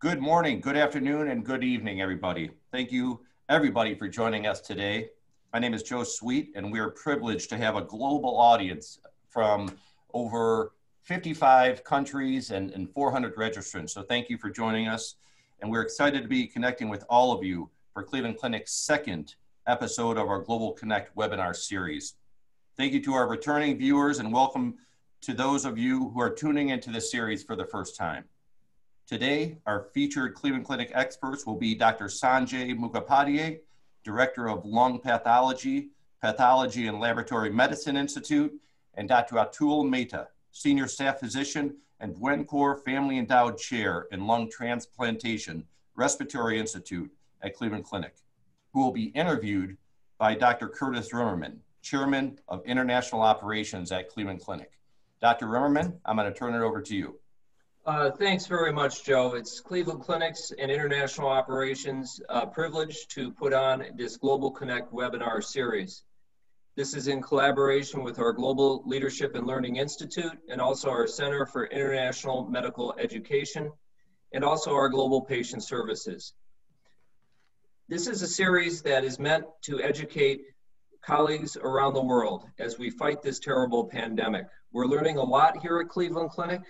Good morning, good afternoon, and good evening, everybody. Thank you, everybody, for joining us today. My name is Joe Sweet, and we are privileged to have a global audience from over 55 countries and, and 400 registrants. So thank you for joining us. And we're excited to be connecting with all of you for Cleveland Clinic's second episode of our Global Connect webinar series. Thank you to our returning viewers and welcome to those of you who are tuning into this series for the first time. Today, our featured Cleveland Clinic experts will be Dr. Sanjay Mukhopadhyay, Director of Lung Pathology, Pathology and Laboratory Medicine Institute, and Dr. Atul Mehta, Senior Staff Physician and Buonocore Family Endowed Chair in Lung Transplantation, Respiratory Institute at Cleveland Clinic, who will be interviewed by Dr. Curtis Rimmerman, Chairman of International Operations at Cleveland Clinic. Dr. Rimmerman, I'm going to turn it over to you. Uh, thanks very much, Joe. It's Cleveland Clinics and International Operations uh, privilege to put on this Global Connect webinar series. This is in collaboration with our Global Leadership and Learning Institute and also our Center for International Medical Education and also our Global Patient Services. This is a series that is meant to educate colleagues around the world as we fight this terrible pandemic. We're learning a lot here at Cleveland Clinic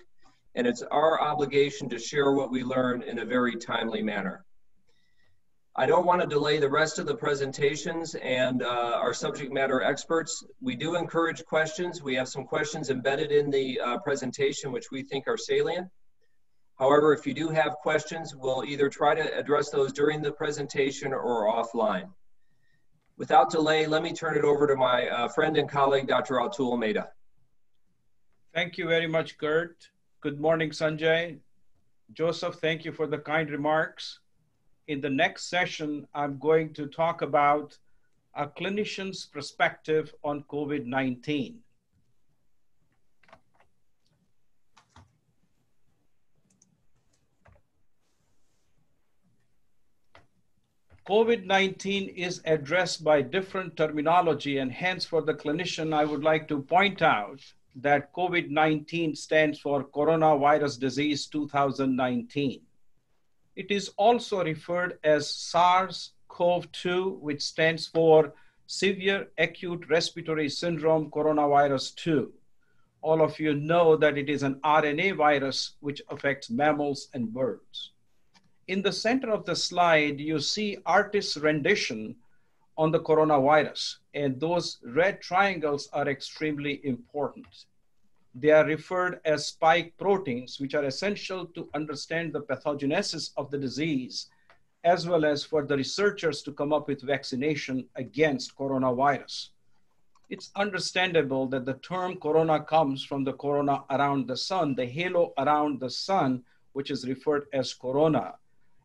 and it's our obligation to share what we learn in a very timely manner. I don't want to delay the rest of the presentations and uh, our subject matter experts. We do encourage questions. We have some questions embedded in the uh, presentation which we think are salient. However, if you do have questions, we'll either try to address those during the presentation or offline. Without delay, let me turn it over to my uh, friend and colleague, Dr. Atul Mehta. Thank you very much, Kurt. Good morning, Sanjay. Joseph, thank you for the kind remarks. In the next session, I'm going to talk about a clinician's perspective on COVID-19. COVID-19 is addressed by different terminology and hence for the clinician, I would like to point out that COVID 19 stands for Coronavirus Disease 2019. It is also referred as SARS CoV 2, which stands for Severe Acute Respiratory Syndrome Coronavirus 2. All of you know that it is an RNA virus which affects mammals and birds. In the center of the slide, you see artist's rendition on the coronavirus. And those red triangles are extremely important. They are referred as spike proteins, which are essential to understand the pathogenesis of the disease, as well as for the researchers to come up with vaccination against coronavirus. It's understandable that the term corona comes from the corona around the sun, the halo around the sun, which is referred as corona.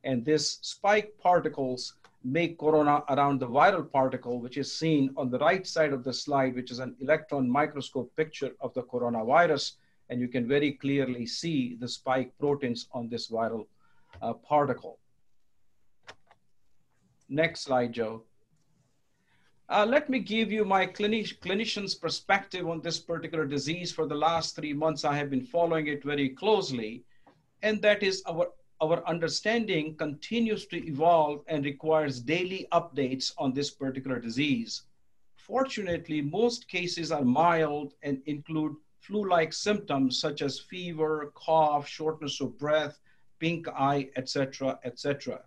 And this spike particles make corona around the viral particle, which is seen on the right side of the slide, which is an electron microscope picture of the coronavirus. And you can very clearly see the spike proteins on this viral uh, particle. Next slide, Joe. Uh, let me give you my clinic clinician's perspective on this particular disease. For the last three months, I have been following it very closely. And that is our our understanding continues to evolve and requires daily updates on this particular disease. Fortunately, most cases are mild and include flu-like symptoms such as fever, cough, shortness of breath, pink eye, etc., etc.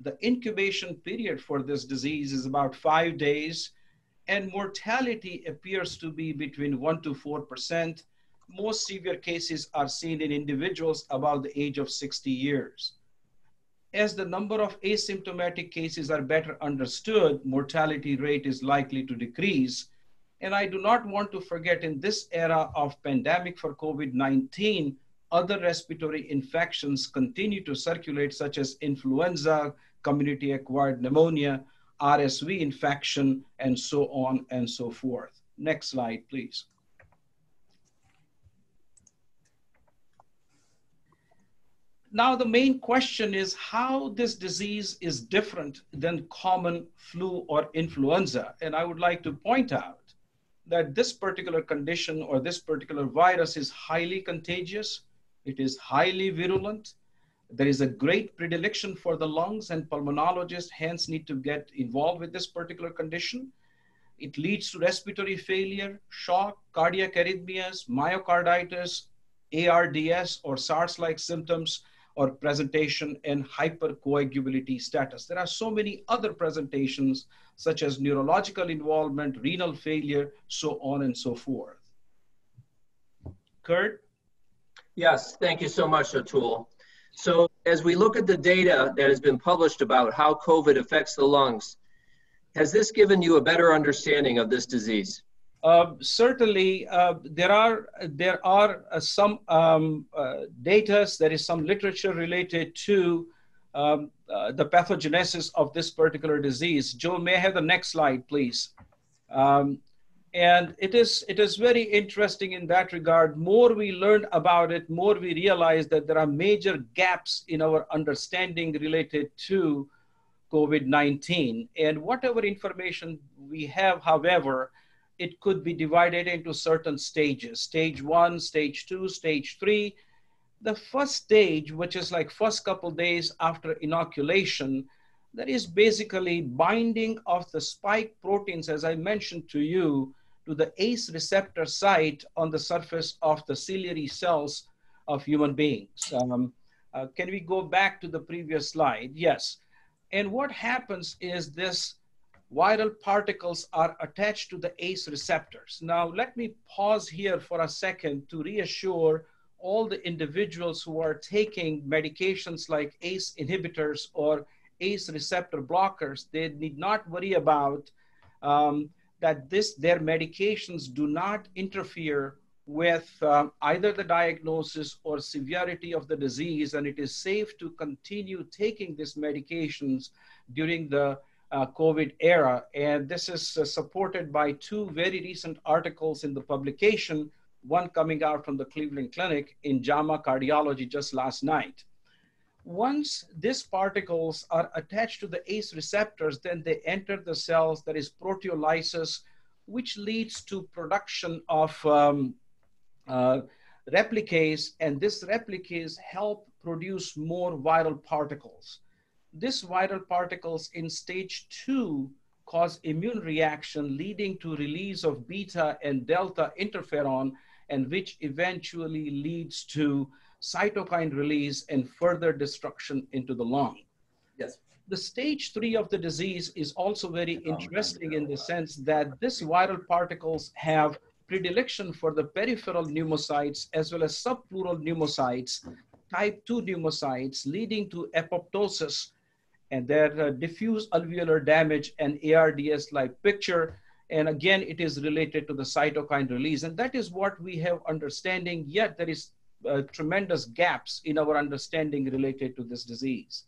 The incubation period for this disease is about five days, and mortality appears to be between 1 to 4 percent, most severe cases are seen in individuals about the age of 60 years. As the number of asymptomatic cases are better understood, mortality rate is likely to decrease. And I do not want to forget in this era of pandemic for COVID-19, other respiratory infections continue to circulate, such as influenza, community acquired pneumonia, RSV infection, and so on and so forth. Next slide, please. Now, the main question is how this disease is different than common flu or influenza. And I would like to point out that this particular condition or this particular virus is highly contagious, it is highly virulent. There is a great predilection for the lungs, and pulmonologists hence need to get involved with this particular condition. It leads to respiratory failure, shock, cardiac arrhythmias, myocarditis, ARDS, or SARS like symptoms, or presentation and hypercoagulability status. There are so many other presentations, such as neurological involvement, renal failure, so on and so forth. Kurt? Yes, thank you so much, Atul. So as we look at the data that has been published about how COVID affects the lungs, has this given you a better understanding of this disease? Uh, certainly, uh, there are there are uh, some um, uh, data. There is some literature related to um, uh, the pathogenesis of this particular disease. Joe, may I have the next slide, please? Um, and it is it is very interesting in that regard. More we learn about it, more we realize that there are major gaps in our understanding related to COVID-19. And whatever information we have, however, it could be divided into certain stages. Stage one stage two stage three. The first stage which is like first couple days after inoculation that is basically binding of the spike proteins as i mentioned to you to the ace receptor site on the surface of the ciliary cells of human beings. Um, uh, can we go back to the previous slide? Yes. And what happens is this viral particles are attached to the ACE receptors. Now, let me pause here for a second to reassure all the individuals who are taking medications like ACE inhibitors or ACE receptor blockers, they need not worry about um, that this their medications do not interfere with um, either the diagnosis or severity of the disease, and it is safe to continue taking these medications during the uh, COVID era. And this is uh, supported by two very recent articles in the publication, one coming out from the Cleveland Clinic in JAMA Cardiology just last night. Once these particles are attached to the ACE receptors, then they enter the cells, there is proteolysis, which leads to production of um, uh, replicase, and this replicase help produce more viral particles. This viral particles in stage two cause immune reaction leading to release of beta and delta interferon and which eventually leads to cytokine release and further destruction into the lung. Yes. The stage three of the disease is also very interesting in the sense that this viral particles have predilection for the peripheral pneumocytes as well as subpleural pneumocytes, type 2 pneumocytes, leading to apoptosis and their uh, diffuse alveolar damage and ARDS-like picture. And again, it is related to the cytokine release. And that is what we have understanding, yet there is uh, tremendous gaps in our understanding related to this disease.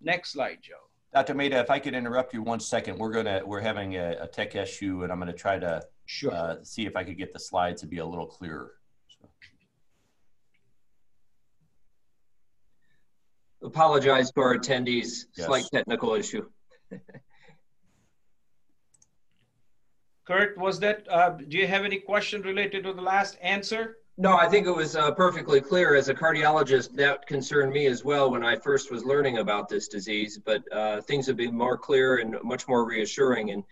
Next slide, Joe. Dr. Mehta, if I could interrupt you one second, we're gonna we're having a, a tech issue, and I'm gonna try to sure. uh, see if I could get the slides to be a little clearer. Apologize to our attendees. Yes. Slight technical issue. Kurt, was that, uh, do you have any question related to the last answer? No, I think it was uh, perfectly clear. As a cardiologist, that concerned me as well when I first was learning about this disease, but uh, things have been more clear and much more reassuring. And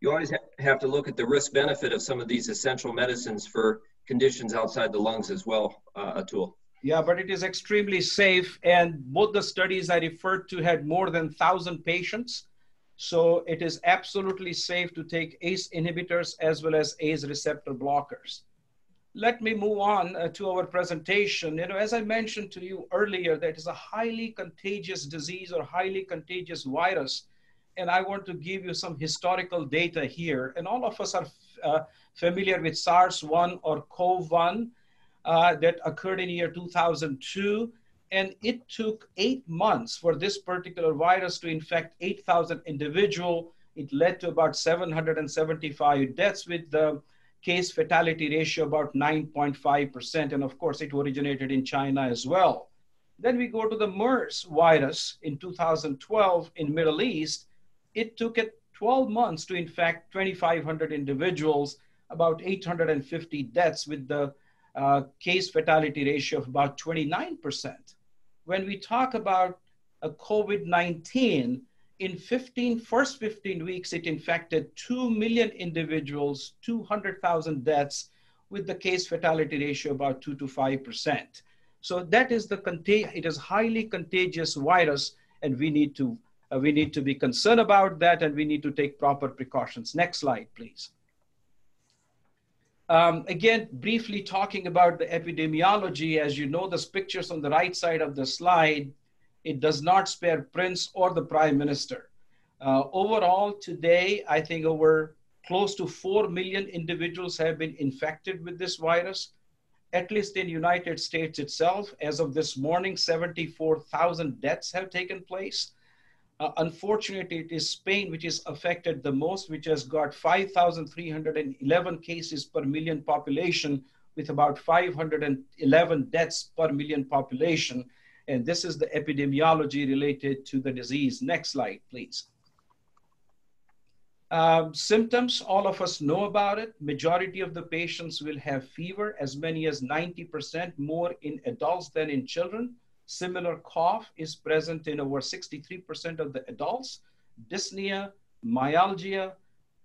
you always have to look at the risk benefit of some of these essential medicines for conditions outside the lungs as well, uh, Atul. Yeah, but it is extremely safe. And both the studies I referred to had more than 1,000 patients. So it is absolutely safe to take ACE inhibitors as well as ACE receptor blockers. Let me move on uh, to our presentation. You know, as I mentioned to you earlier, that is a highly contagious disease or highly contagious virus. And I want to give you some historical data here. And all of us are uh, familiar with SARS-1 or CoV-1 uh, that occurred in year 2002. And it took eight months for this particular virus to infect 8,000 individual. It led to about 775 deaths with the case fatality ratio about 9.5%. And of course, it originated in China as well. Then we go to the MERS virus in 2012 in Middle East. It took it 12 months to infect 2,500 individuals, about 850 deaths with the uh, case fatality ratio of about 29%. when we talk about a COVID-19, in 15, first 15 weeks, it infected 2 million individuals, 200,000 deaths, with the case fatality ratio about 2 to 5%. So that is the, it is highly contagious virus, and we need to uh, we need to be concerned about that and we need to take proper precautions. Next slide, please. Um, again, briefly talking about the epidemiology, as you know, the pictures on the right side of the slide, it does not spare Prince or the Prime Minister. Uh, overall, today, I think over close to 4 million individuals have been infected with this virus. At least in United States itself, as of this morning, 74,000 deaths have taken place. Uh, unfortunately, it is Spain which is affected the most, which has got 5,311 cases per million population with about 511 deaths per million population. And this is the epidemiology related to the disease. Next slide, please. Um, symptoms, all of us know about it. Majority of the patients will have fever, as many as 90% more in adults than in children. Similar cough is present in over 63% of the adults. Dyspnea, myalgia,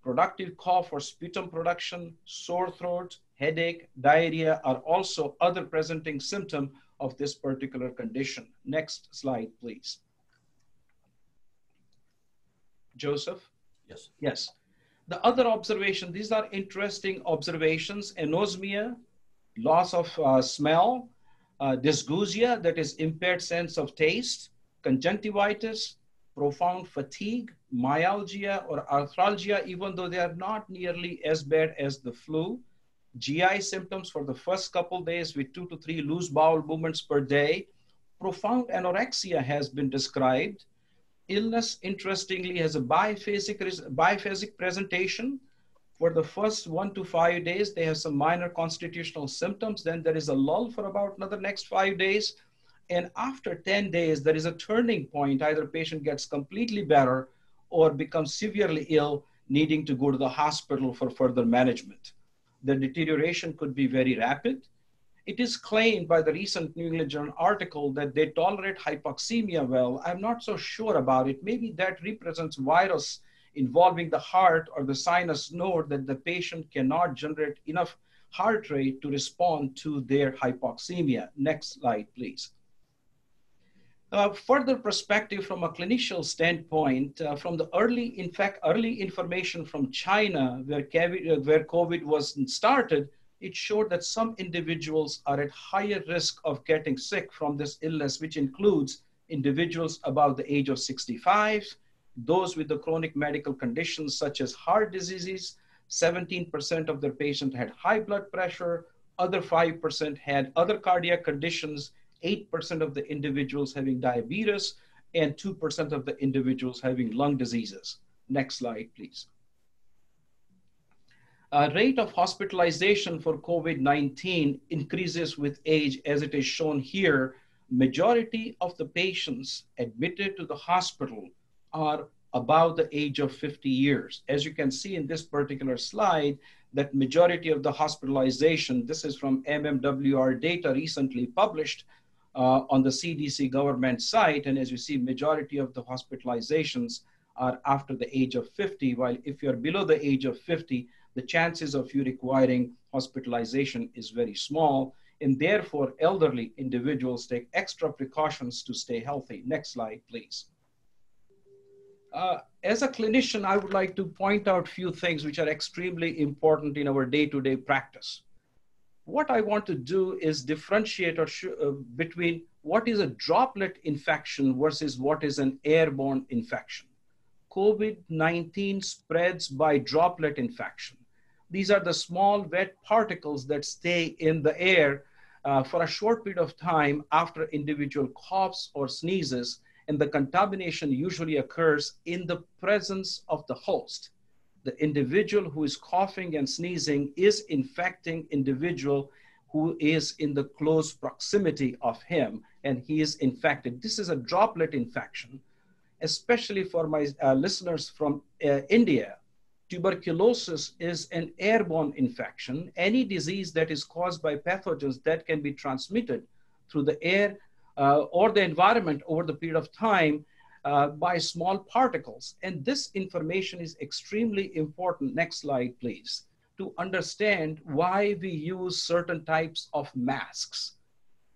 productive cough or sputum production, sore throat, headache, diarrhea are also other presenting symptom of this particular condition. Next slide, please. Joseph? Yes. Yes. The other observation, these are interesting observations. Anosmia, loss of uh, smell, uh, dysgeusia, that is impaired sense of taste, conjunctivitis, profound fatigue, myalgia or arthralgia, even though they are not nearly as bad as the flu. GI symptoms for the first couple days with two to three loose bowel movements per day. Profound anorexia has been described. Illness, interestingly, has a biphasic, biphasic presentation for the first one to five days, they have some minor constitutional symptoms. Then there is a lull for about another next five days. And after 10 days, there is a turning point. Either patient gets completely better or becomes severely ill, needing to go to the hospital for further management. The deterioration could be very rapid. It is claimed by the recent New England Journal article that they tolerate hypoxemia well. I'm not so sure about it. Maybe that represents virus involving the heart or the sinus node that the patient cannot generate enough heart rate to respond to their hypoxemia. Next slide, please. Uh, further perspective from a clinician standpoint, uh, from the early, in fact, early information from China where COVID, uh, where COVID was started, it showed that some individuals are at higher risk of getting sick from this illness, which includes individuals above the age of 65, those with the chronic medical conditions such as heart diseases, 17% of their patients had high blood pressure, other 5% had other cardiac conditions, 8% of the individuals having diabetes, and 2% of the individuals having lung diseases. Next slide, please. Uh, rate of hospitalization for COVID-19 increases with age as it is shown here. Majority of the patients admitted to the hospital are about the age of 50 years. As you can see in this particular slide, that majority of the hospitalization, this is from MMWR data recently published uh, on the CDC government site. And as you see, majority of the hospitalizations are after the age of 50, while if you're below the age of 50, the chances of you requiring hospitalization is very small. And therefore, elderly individuals take extra precautions to stay healthy. Next slide, please. Uh, as a clinician, I would like to point out a few things which are extremely important in our day-to-day practice. What I want to do is differentiate or uh, between what is a droplet infection versus what is an airborne infection. COVID-19 spreads by droplet infection. These are the small wet particles that stay in the air uh, for a short period of time after individual coughs or sneezes and the contamination usually occurs in the presence of the host. The individual who is coughing and sneezing is infecting individual who is in the close proximity of him and he is infected. This is a droplet infection, especially for my uh, listeners from uh, India. Tuberculosis is an airborne infection. Any disease that is caused by pathogens that can be transmitted through the air or the environment over the period of time uh, by small particles. And this information is extremely important. Next slide, please, to understand why we use certain types of masks.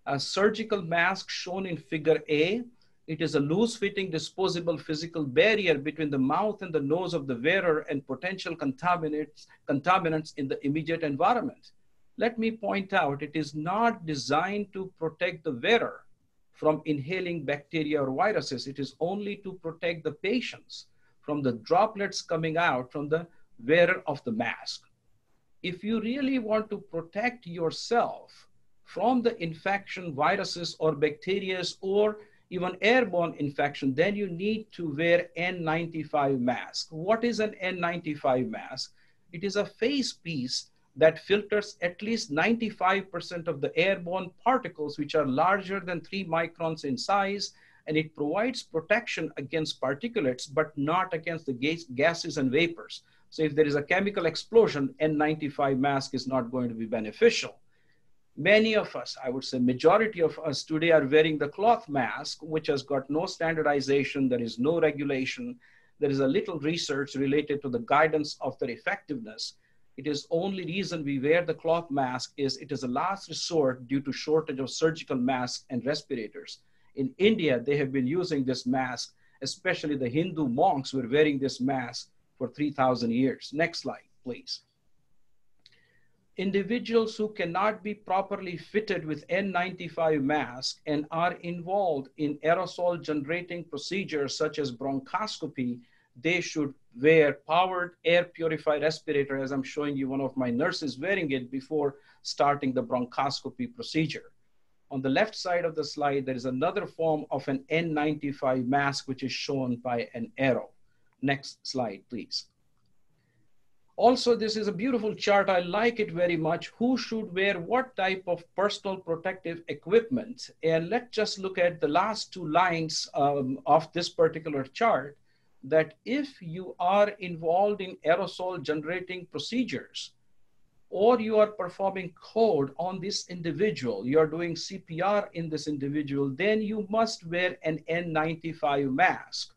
A surgical mask shown in figure A, it is a loose fitting disposable physical barrier between the mouth and the nose of the wearer and potential contaminants, contaminants in the immediate environment. Let me point out, it is not designed to protect the wearer from inhaling bacteria or viruses. It is only to protect the patients from the droplets coming out from the wearer of the mask. If you really want to protect yourself from the infection, viruses or bacteria or even airborne infection, then you need to wear N95 mask. What is an N95 mask? It is a face piece that filters at least 95% of the airborne particles, which are larger than three microns in size, and it provides protection against particulates, but not against the gas gases and vapors. So if there is a chemical explosion, N95 mask is not going to be beneficial. Many of us, I would say majority of us today are wearing the cloth mask, which has got no standardization, there is no regulation, there is a little research related to the guidance of their effectiveness. It is only reason we wear the cloth mask is it is a last resort due to shortage of surgical masks and respirators. In India, they have been using this mask, especially the Hindu monks were wearing this mask for 3,000 years. Next slide, please. Individuals who cannot be properly fitted with N95 mask and are involved in aerosol generating procedures such as bronchoscopy they should wear powered air purified respirator as I'm showing you one of my nurses wearing it before starting the bronchoscopy procedure. On the left side of the slide, there is another form of an N95 mask, which is shown by an arrow. Next slide, please. Also, this is a beautiful chart. I like it very much. Who should wear what type of personal protective equipment? And let's just look at the last two lines um, of this particular chart that if you are involved in aerosol generating procedures or you are performing code on this individual, you are doing CPR in this individual, then you must wear an N95 mask.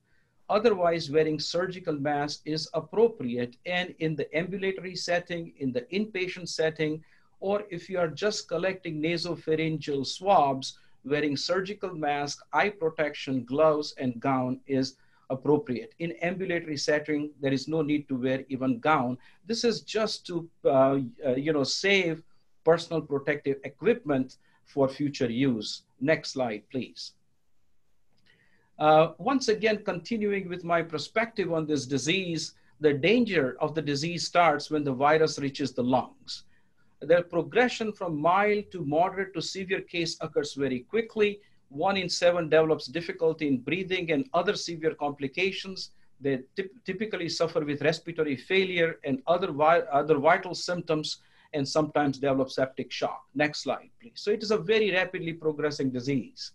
Otherwise, wearing surgical mask is appropriate. And in the ambulatory setting, in the inpatient setting, or if you are just collecting nasopharyngeal swabs, wearing surgical mask, eye protection, gloves, and gown is appropriate. In ambulatory setting, there is no need to wear even gown. This is just to, uh, uh, you know, save personal protective equipment for future use. Next slide, please. Uh, once again, continuing with my perspective on this disease, the danger of the disease starts when the virus reaches the lungs. The progression from mild to moderate to severe case occurs very quickly one in seven develops difficulty in breathing and other severe complications. They typically suffer with respiratory failure and other, vi other vital symptoms and sometimes develop septic shock. Next slide, please. So it is a very rapidly progressing disease.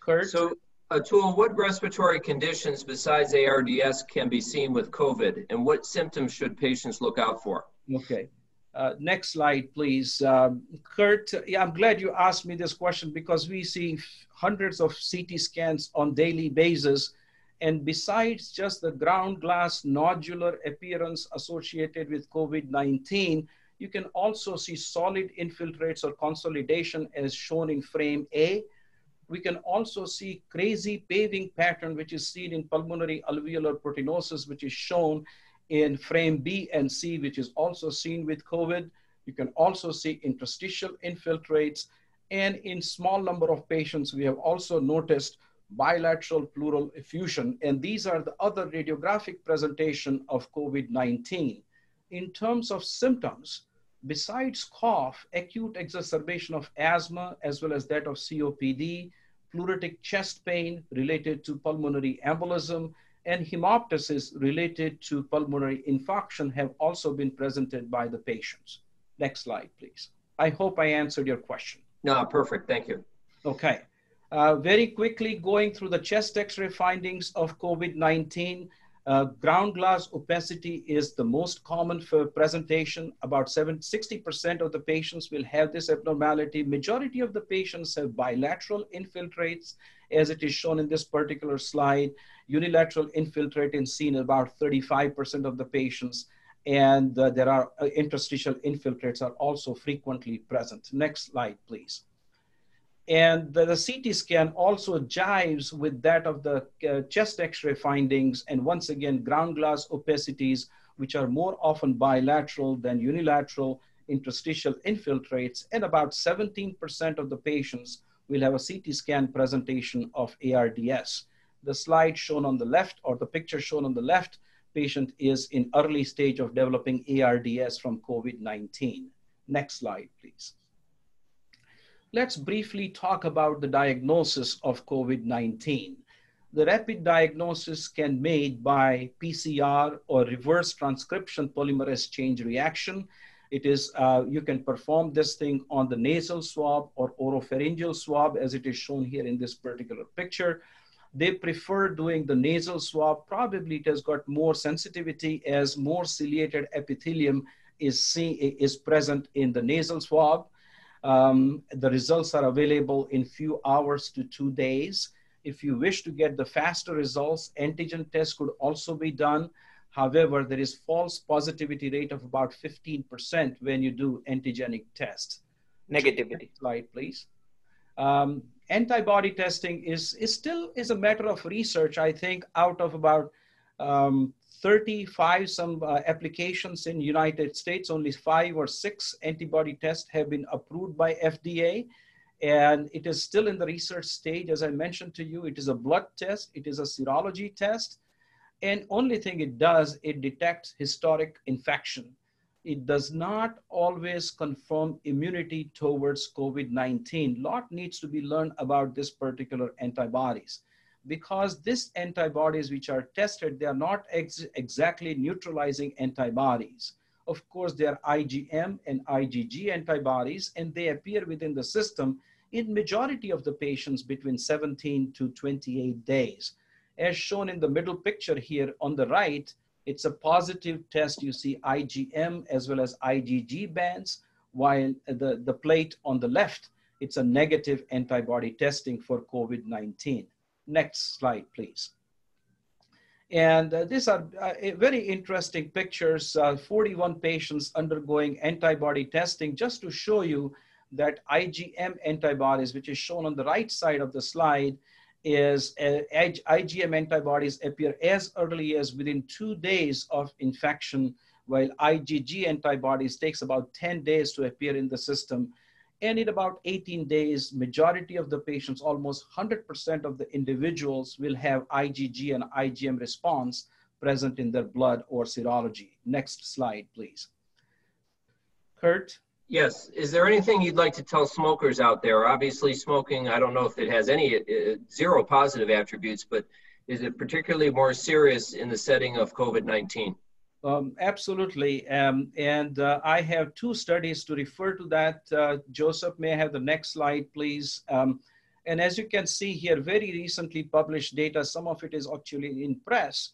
Kurt? So, Atul, what respiratory conditions besides ARDS can be seen with COVID and what symptoms should patients look out for? Okay. Uh, next slide, please. Um, Kurt, yeah, I'm glad you asked me this question because we see hundreds of CT scans on daily basis. And besides just the ground glass nodular appearance associated with COVID-19, you can also see solid infiltrates or consolidation as shown in frame A. We can also see crazy paving pattern, which is seen in pulmonary alveolar proteinosis, which is shown in frame B and C, which is also seen with COVID. You can also see interstitial infiltrates. And in small number of patients, we have also noticed bilateral pleural effusion. And these are the other radiographic presentation of COVID-19. In terms of symptoms, besides cough, acute exacerbation of asthma, as well as that of COPD, pleuritic chest pain related to pulmonary embolism, and hemoptysis related to pulmonary infarction have also been presented by the patients. Next slide, please. I hope I answered your question. No, perfect. Thank you. Okay. Uh, very quickly going through the chest x-ray findings of COVID-19. Uh, ground glass opacity is the most common for presentation. About 60% of the patients will have this abnormality. Majority of the patients have bilateral infiltrates, as it is shown in this particular slide. Unilateral infiltrate is seen in about 35% of the patients. And uh, there are uh, interstitial infiltrates are also frequently present. Next slide, please. And the, the, CT scan also jives with that of the uh, chest x-ray findings. And once again, ground glass opacities, which are more often bilateral than unilateral interstitial infiltrates. And about 17% of the patients will have a CT scan presentation of ARDS. The slide shown on the left or the picture shown on the left, patient is in early stage of developing ARDS from COVID-19. Next slide, please let's briefly talk about the diagnosis of COVID-19. The rapid diagnosis can made by PCR or reverse transcription polymerase chain reaction. It is, uh, you can perform this thing on the nasal swab or oropharyngeal swab as it is shown here in this particular picture. They prefer doing the nasal swab. Probably it has got more sensitivity as more ciliated epithelium is, see, is present in the nasal swab. Um, the results are available in few hours to two days. If you wish to get the faster results, antigen test could also be done. However, there is false positivity rate of about 15% when you do antigenic test. Negativity. Next slide, please. Um, antibody testing is, is still is a matter of research. I think out of about um, 35 some uh, applications in United States, only five or six antibody tests have been approved by FDA. And it is still in the research stage. As I mentioned to you, it is a blood test. It is a serology test. And only thing it does, it detects historic infection. It does not always confirm immunity towards COVID-19. Lot needs to be learned about this particular antibodies because these antibodies which are tested, they are not ex exactly neutralizing antibodies. Of course, they are IgM and IgG antibodies, and they appear within the system in majority of the patients between 17 to 28 days. As shown in the middle picture here on the right, it's a positive test. You see IgM as well as IgG bands, while the, the plate on the left, it's a negative antibody testing for COVID-19. Next slide, please. And uh, these are uh, very interesting pictures, uh, 41 patients undergoing antibody testing, just to show you that IgM antibodies, which is shown on the right side of the slide, is uh, IgM antibodies appear as early as within two days of infection, while IgG antibodies takes about 10 days to appear in the system and in about 18 days, majority of the patients, almost 100% of the individuals will have IgG and IgM response present in their blood or serology. Next slide, please. Kurt? Yes. Is there anything you'd like to tell smokers out there? Obviously, smoking, I don't know if it has any uh, zero positive attributes, but is it particularly more serious in the setting of COVID-19? Um, absolutely. Um, and uh, I have two studies to refer to that. Uh, Joseph, may I have the next slide, please? Um, and as you can see here, very recently published data, some of it is actually in press,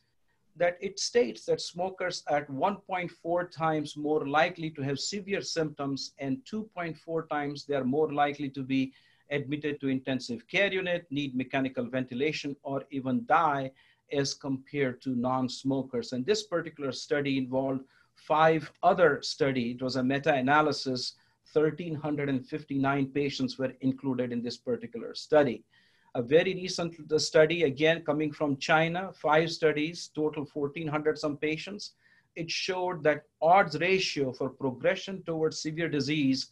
that it states that smokers are 1.4 times more likely to have severe symptoms and 2.4 times they are more likely to be admitted to intensive care unit, need mechanical ventilation, or even die as compared to non-smokers. And this particular study involved five other study. It was a meta-analysis. 1,359 patients were included in this particular study. A very recent study, again, coming from China, five studies, total 1,400 some patients. It showed that odds ratio for progression towards severe disease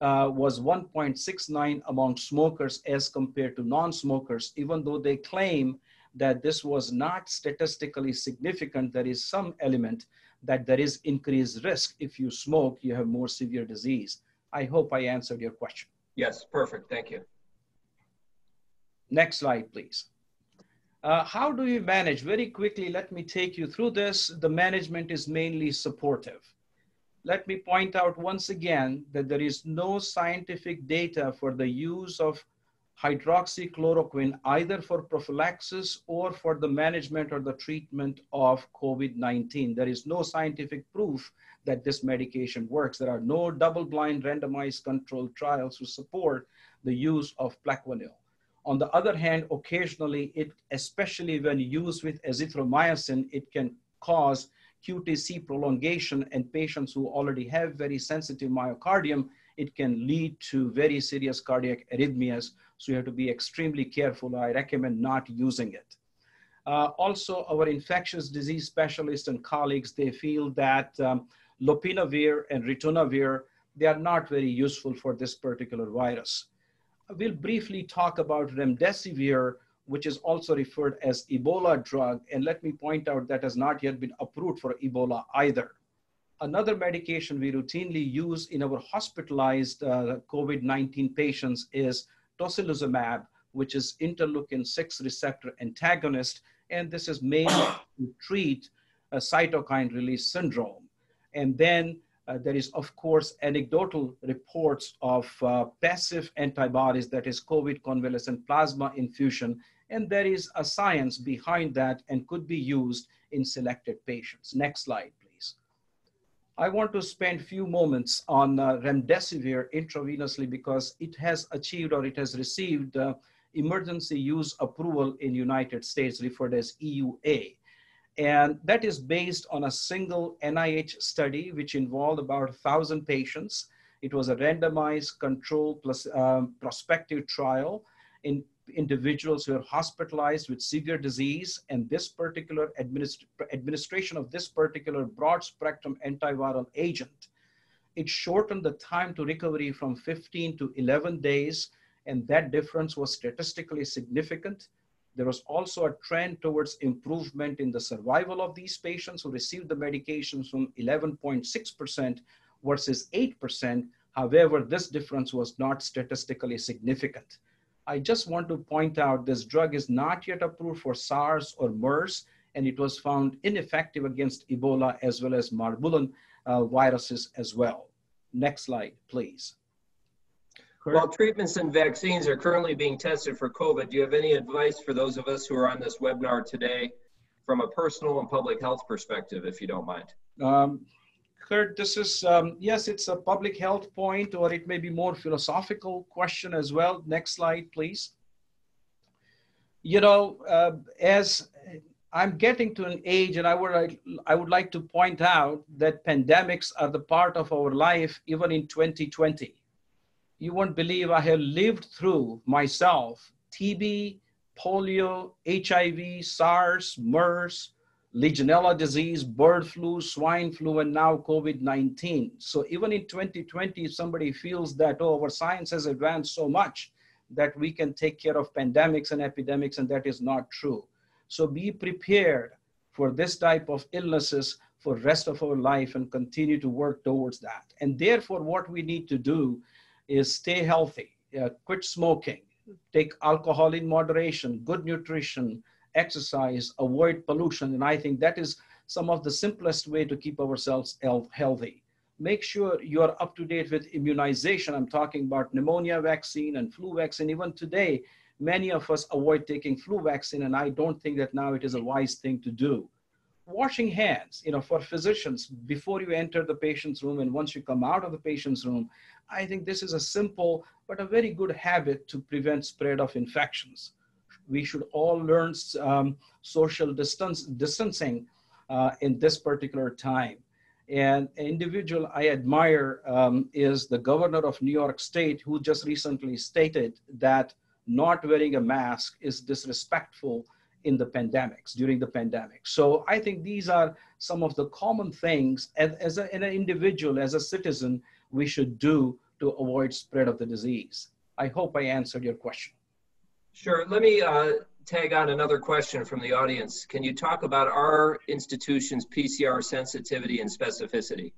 uh, was 1.69 among smokers as compared to non-smokers, even though they claim that this was not statistically significant, there is some element that there is increased risk. If you smoke, you have more severe disease. I hope I answered your question. Yes, perfect. Thank you. Next slide, please. Uh, how do you manage? Very quickly, let me take you through this. The management is mainly supportive. Let me point out once again that there is no scientific data for the use of hydroxychloroquine either for prophylaxis or for the management or the treatment of COVID-19. There is no scientific proof that this medication works. There are no double-blind randomized controlled trials to support the use of Plaquenil. On the other hand, occasionally, it, especially when used with azithromycin, it can cause QTC prolongation and patients who already have very sensitive myocardium, it can lead to very serious cardiac arrhythmias. So you have to be extremely careful. I recommend not using it. Uh, also, our infectious disease specialists and colleagues, they feel that um, lopinavir and ritonavir, they are not very useful for this particular virus. We'll briefly talk about remdesivir, which is also referred as Ebola drug. And let me point out that has not yet been approved for Ebola either. Another medication we routinely use in our hospitalized uh, COVID-19 patients is tocilizumab, which is interleukin-6 receptor antagonist. And this is made to treat a cytokine release syndrome. And then uh, there is, of course, anecdotal reports of uh, passive antibodies, that is COVID convalescent plasma infusion, and there is a science behind that and could be used in selected patients. Next slide, please. I want to spend a few moments on uh, remdesivir intravenously because it has achieved or it has received uh, emergency use approval in United States referred as EUA. And that is based on a single NIH study, which involved about 1,000 patients. It was a randomized control plus um, prospective trial in individuals who are hospitalized with severe disease and this particular administ administration of this particular broad spectrum antiviral agent, it shortened the time to recovery from 15 to 11 days. And that difference was statistically significant. There was also a trend towards improvement in the survival of these patients who received the medications from 11.6% versus 8%. However, this difference was not statistically significant. I just want to point out this drug is not yet approved for SARS or MERS, and it was found ineffective against Ebola as well as Marburg uh, viruses as well. Next slide, please. While treatments and vaccines are currently being tested for COVID, do you have any advice for those of us who are on this webinar today from a personal and public health perspective, if you don't mind? Um, Kurt, this is, um, yes, it's a public health point, or it may be more philosophical question as well. Next slide, please. You know, uh, as I'm getting to an age, and I would, I would like to point out that pandemics are the part of our life, even in 2020. You won't believe I have lived through myself TB, polio, HIV, SARS, MERS, Legionella disease, bird flu, swine flu, and now COVID-19. So even in 2020, if somebody feels that, oh, our science has advanced so much that we can take care of pandemics and epidemics, and that is not true. So be prepared for this type of illnesses for rest of our life and continue to work towards that. And therefore, what we need to do is stay healthy, uh, quit smoking, take alcohol in moderation, good nutrition, exercise, avoid pollution. And I think that is some of the simplest way to keep ourselves healthy. Make sure you're up to date with immunization. I'm talking about pneumonia vaccine and flu vaccine. Even today, many of us avoid taking flu vaccine, and I don't think that now it is a wise thing to do. Washing hands, you know, for physicians before you enter the patient's room and once you come out of the patient's room, I think this is a simple but a very good habit to prevent spread of infections we should all learn um, social distance, distancing uh, in this particular time. And an individual I admire um, is the governor of New York State, who just recently stated that not wearing a mask is disrespectful in the pandemics, during the pandemic. So I think these are some of the common things as, as a, an individual, as a citizen, we should do to avoid spread of the disease. I hope I answered your question. Sure. Let me uh, tag on another question from the audience. Can you talk about our institution's PCR sensitivity and specificity?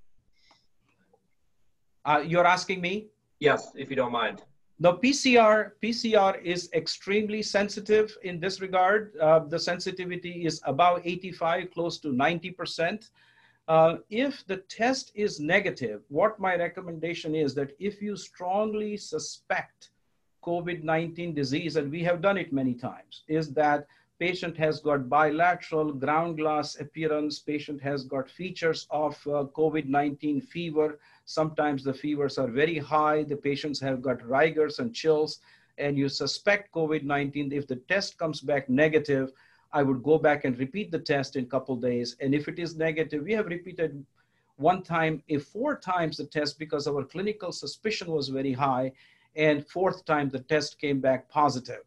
Uh, you're asking me? Yes, if you don't mind. The PCR, PCR is extremely sensitive in this regard. Uh, the sensitivity is about 85, close to 90%. Uh, if the test is negative, what my recommendation is that if you strongly suspect COVID-19 disease, and we have done it many times, is that patient has got bilateral ground glass appearance, patient has got features of uh, COVID-19 fever. Sometimes the fevers are very high, the patients have got rigors and chills, and you suspect COVID-19. If the test comes back negative, I would go back and repeat the test in a couple days. And if it is negative, we have repeated one time, if four times the test because our clinical suspicion was very high, and fourth time the test came back positive.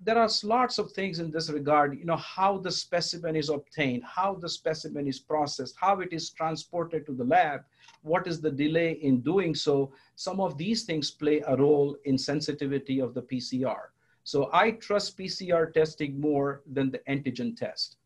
There are lots of things in this regard, you know, how the specimen is obtained, how the specimen is processed, how it is transported to the lab, what is the delay in doing so. Some of these things play a role in sensitivity of the PCR. So I trust PCR testing more than the antigen test.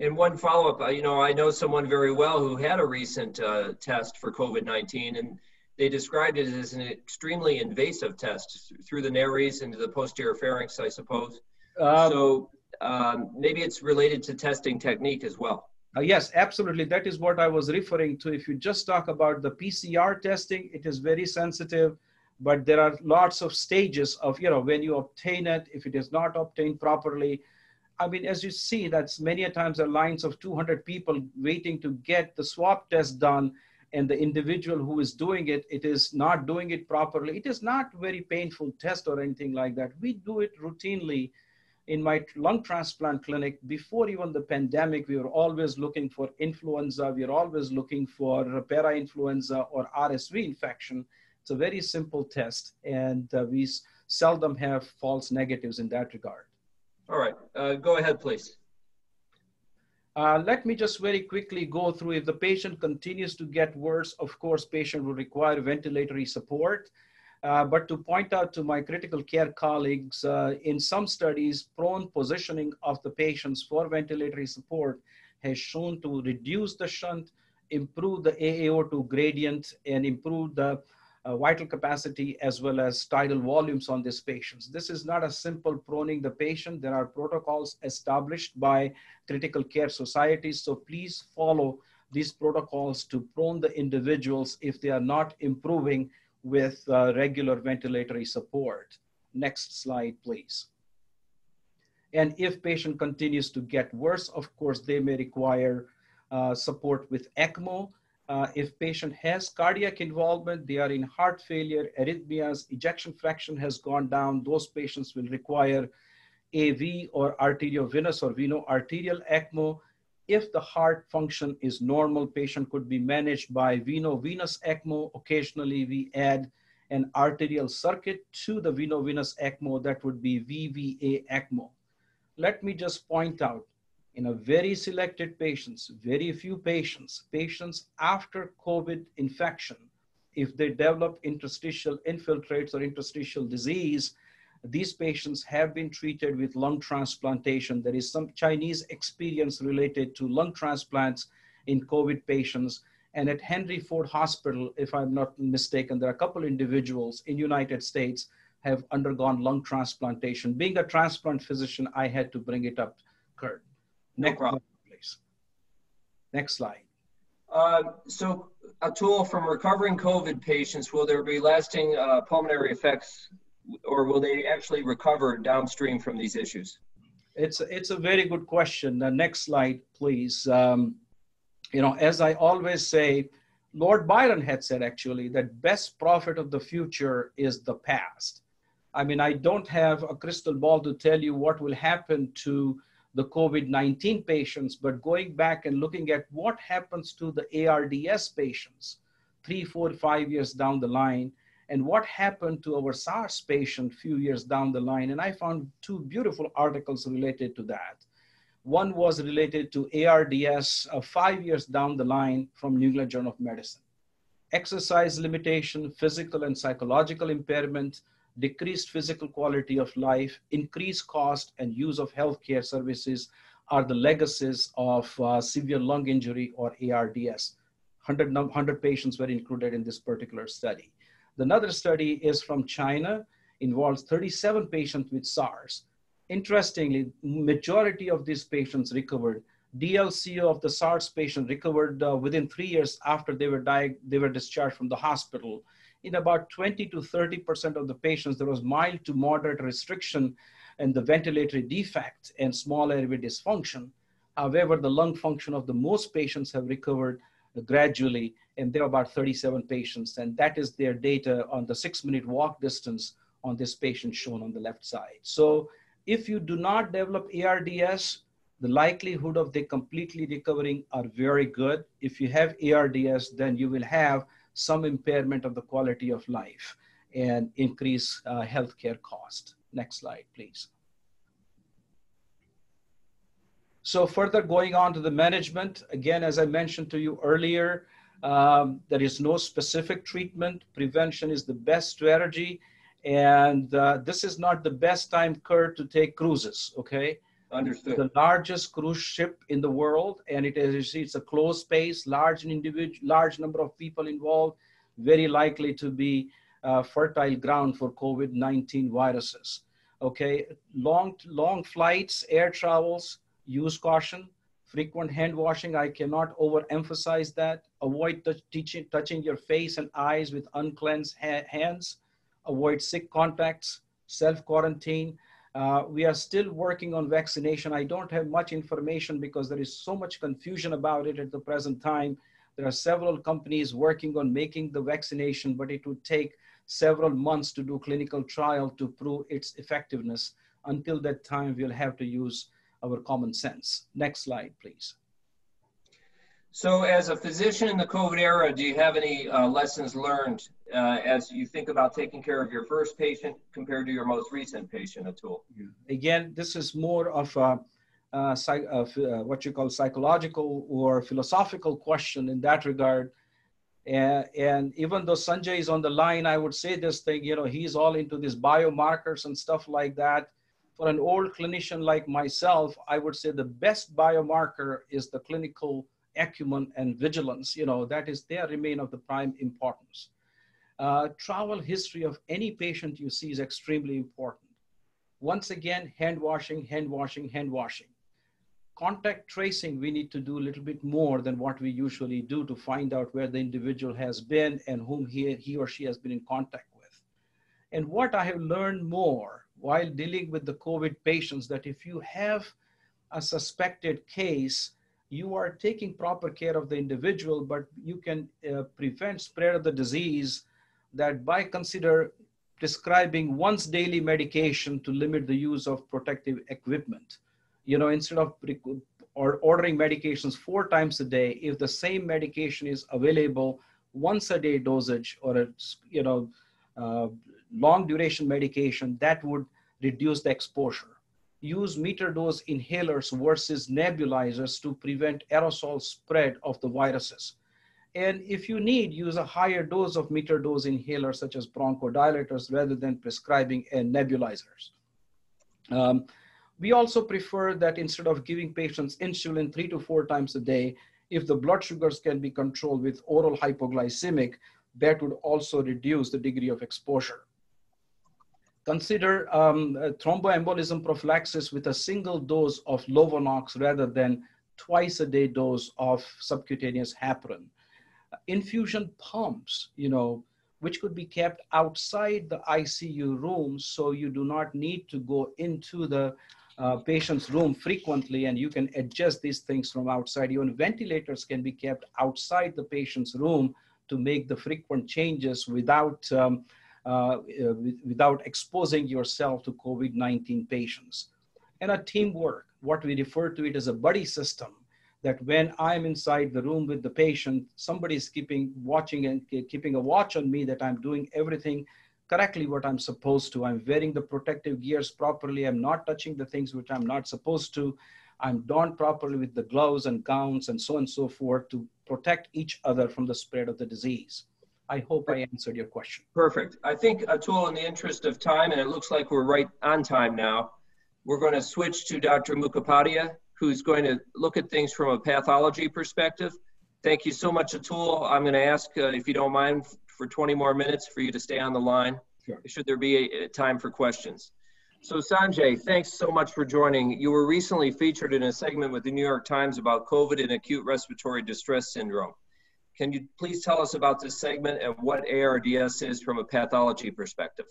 And one follow up, uh, you know, I know someone very well who had a recent uh, test for COVID 19, and they described it as an extremely invasive test through the nares into the posterior pharynx, I suppose. Um, so um, maybe it's related to testing technique as well. Uh, yes, absolutely. That is what I was referring to. If you just talk about the PCR testing, it is very sensitive, but there are lots of stages of, you know, when you obtain it, if it is not obtained properly, I mean, as you see, that's many a times there are lines of 200 people waiting to get the swab test done, and the individual who is doing it, it is not doing it properly. It is not very painful test or anything like that. We do it routinely in my lung transplant clinic. Before even the pandemic, we were always looking for influenza. We were always looking for para-influenza or RSV infection. It's a very simple test, and uh, we seldom have false negatives in that regard. All right, uh, go ahead, please. Uh, let me just very quickly go through if the patient continues to get worse, of course, patient will require ventilatory support. Uh, but to point out to my critical care colleagues, uh, in some studies, prone positioning of the patients for ventilatory support has shown to reduce the shunt, improve the AAO2 gradient, and improve the uh, vital capacity as well as tidal volumes on these patients. This is not a simple proning the patient. There are protocols established by critical care societies. So please follow these protocols to prone the individuals if they are not improving with uh, regular ventilatory support. Next slide, please. And if patient continues to get worse, of course, they may require uh, support with ECMO uh, if patient has cardiac involvement, they are in heart failure, arrhythmias, ejection fraction has gone down, those patients will require AV or arteriovenous or veno-arterial ECMO. If the heart function is normal, patient could be managed by veno-venous ECMO. Occasionally we add an arterial circuit to the veno-venous ECMO, that would be VVA ECMO. Let me just point out, in a very selected patients, very few patients, patients after COVID infection, if they develop interstitial infiltrates or interstitial disease, these patients have been treated with lung transplantation. There is some Chinese experience related to lung transplants in COVID patients. And at Henry Ford Hospital, if I'm not mistaken, there are a couple individuals in United States have undergone lung transplantation. Being a transplant physician, I had to bring it up, Kurt. Next slide, please. Next slide. Uh, so, Atul, from recovering COVID patients, will there be lasting uh, pulmonary effects, or will they actually recover downstream from these issues? It's it's a very good question. The next slide, please. Um, you know, as I always say, Lord Byron had said actually that best prophet of the future is the past. I mean, I don't have a crystal ball to tell you what will happen to the COVID-19 patients, but going back and looking at what happens to the ARDS patients three, four, five years down the line, and what happened to our SARS patient few years down the line. And I found two beautiful articles related to that. One was related to ARDS uh, five years down the line from New England Journal of Medicine. Exercise limitation, physical and psychological impairment, decreased physical quality of life, increased cost and use of healthcare services are the legacies of uh, severe lung injury or ARDS. 100, 100 patients were included in this particular study. Another study is from China, involves 37 patients with SARS. Interestingly, majority of these patients recovered. DLCO of the SARS patient recovered uh, within three years after they were, they were discharged from the hospital in about 20 to 30% of the patients, there was mild to moderate restriction in the ventilatory defect and small airway dysfunction. However, the lung function of the most patients have recovered gradually, and there are about 37 patients, and that is their data on the six minute walk distance on this patient shown on the left side. So if you do not develop ARDS, the likelihood of they completely recovering are very good. If you have ARDS, then you will have some impairment of the quality of life and increase uh, healthcare cost. Next slide, please. So further going on to the management, again, as I mentioned to you earlier, um, there is no specific treatment. Prevention is the best strategy. And uh, this is not the best time, Kurt, to take cruises, okay? Understood. The largest cruise ship in the world, and it is it's a closed space, large individual, large number of people involved, very likely to be uh, fertile ground for COVID-19 viruses. Okay, long long flights, air travels, use caution. Frequent hand washing, I cannot overemphasize that. Avoid touching, touching your face and eyes with uncleansed ha hands. Avoid sick contacts, self quarantine. Uh, we are still working on vaccination. I don't have much information because there is so much confusion about it at the present time. There are several companies working on making the vaccination, but it would take several months to do clinical trial to prove its effectiveness. Until that time, we'll have to use our common sense. Next slide, please. So as a physician in the COVID era, do you have any uh, lessons learned uh, as you think about taking care of your first patient compared to your most recent patient, Atul? Again, this is more of a, uh, uh, what you call psychological or philosophical question in that regard. And, and even though Sanjay is on the line, I would say this thing, you know, he's all into these biomarkers and stuff like that for an old clinician like myself, I would say the best biomarker is the clinical acumen and vigilance. You know, that is, they remain of the prime importance. Uh, travel history of any patient you see is extremely important. Once again, hand washing, hand washing, hand washing. Contact tracing, we need to do a little bit more than what we usually do to find out where the individual has been and whom he, he or she has been in contact with. And what I have learned more while dealing with the COVID patients that if you have a suspected case, you are taking proper care of the individual, but you can uh, prevent spread of the disease that by consider prescribing once daily medication to limit the use of protective equipment. You know, instead of or ordering medications four times a day, if the same medication is available once a day dosage or a, you know, uh, long duration medication, that would reduce the exposure. Use meter dose inhalers versus nebulizers to prevent aerosol spread of the viruses. And if you need, use a higher dose of meter dose inhalers such as bronchodilators rather than prescribing nebulizers. Um, we also prefer that instead of giving patients insulin three to four times a day, if the blood sugars can be controlled with oral hypoglycemic, that would also reduce the degree of exposure. Consider um, thromboembolism prophylaxis with a single dose of Lovenox rather than twice a day dose of subcutaneous heparin. Infusion pumps, you know, which could be kept outside the ICU room so you do not need to go into the uh, patient's room frequently and you can adjust these things from outside. Even ventilators can be kept outside the patient's room to make the frequent changes without um, uh, uh Uh, uh, without exposing yourself to COVID-19 patients. And a teamwork, what we refer to it as a buddy system, that when I'm inside the room with the patient, somebody's keeping watching and keeping a watch on me that I'm doing everything correctly what I'm supposed to. I'm wearing the protective gears properly. I'm not touching the things which I'm not supposed to. I'm donned properly with the gloves and gowns and so on and so forth to protect each other from the spread of the disease. I hope I answered your question. Perfect. I think, Atul, in the interest of time, and it looks like we're right on time now, we're going to switch to Dr. Mukhopadhyay, who's going to look at things from a pathology perspective. Thank you so much, Atul. I'm going to ask, uh, if you don't mind, for 20 more minutes for you to stay on the line, sure. should there be a, a time for questions. So Sanjay, thanks so much for joining. You were recently featured in a segment with the New York Times about COVID and acute respiratory distress syndrome. Can you please tell us about this segment and what ARDS is from a pathology perspective?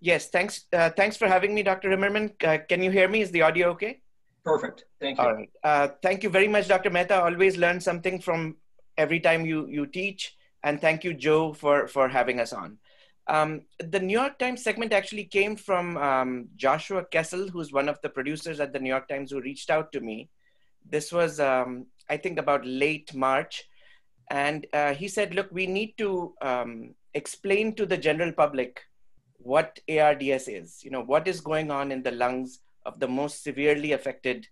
Yes, thanks. Uh, thanks for having me, Dr. Rimmerman. Uh, can you hear me? Is the audio okay? Perfect. Thank you. All right. Uh, thank you very much, Dr. Mehta. Always learn something from every time you you teach, and thank you, Joe, for for having us on. Um, the New York Times segment actually came from um, Joshua Kessel, who's one of the producers at the New York Times, who reached out to me. This was, um, I think, about late March, and uh, he said, "Look, we need to um, explain to the general public what ARDS is. You know, what is going on in the lungs of the most severely affected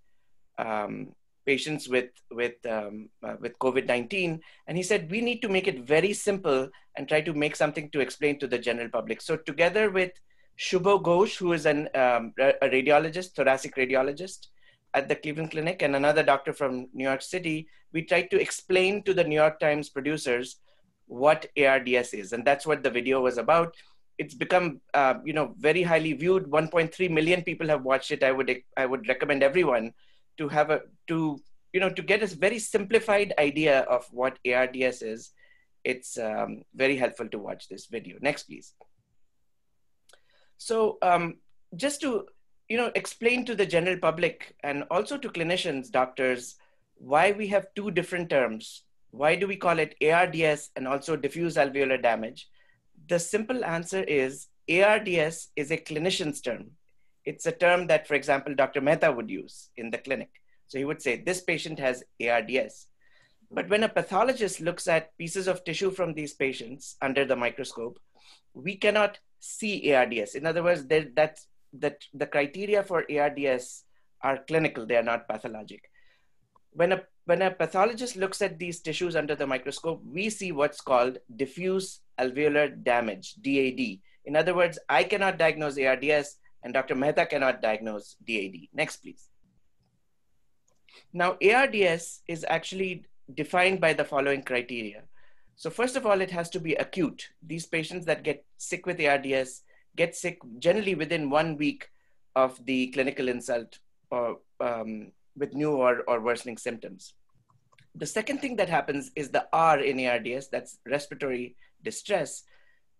um, patients with with um, uh, with COVID-19." And he said, "We need to make it very simple and try to make something to explain to the general public." So, together with Subha Ghosh, who is an, um, a radiologist, thoracic radiologist at the Cleveland Clinic, and another doctor from New York City, we tried to explain to the New York Times producers what ARDS is, and that's what the video was about. It's become, uh, you know, very highly viewed. 1.3 million people have watched it. I would, I would recommend everyone to have a to, you know, to get a very simplified idea of what ARDS is. It's um, very helpful to watch this video. Next, please. So, um, just to you know, explain to the general public and also to clinicians, doctors, why we have two different terms. Why do we call it ARDS and also diffuse alveolar damage? The simple answer is ARDS is a clinician's term. It's a term that, for example, Dr. Mehta would use in the clinic. So he would say, this patient has ARDS. But when a pathologist looks at pieces of tissue from these patients under the microscope, we cannot see ARDS. In other words, that's, that the criteria for ARDS are clinical, they are not pathologic when a when a pathologist looks at these tissues under the microscope, we see what's called diffuse alveolar damage, DAD. In other words, I cannot diagnose ARDS and Dr. Mehta cannot diagnose DAD. Next, please. Now, ARDS is actually defined by the following criteria. So first of all, it has to be acute. These patients that get sick with ARDS get sick generally within one week of the clinical insult or um, with new or, or worsening symptoms. The second thing that happens is the R in ARDS, that's respiratory distress.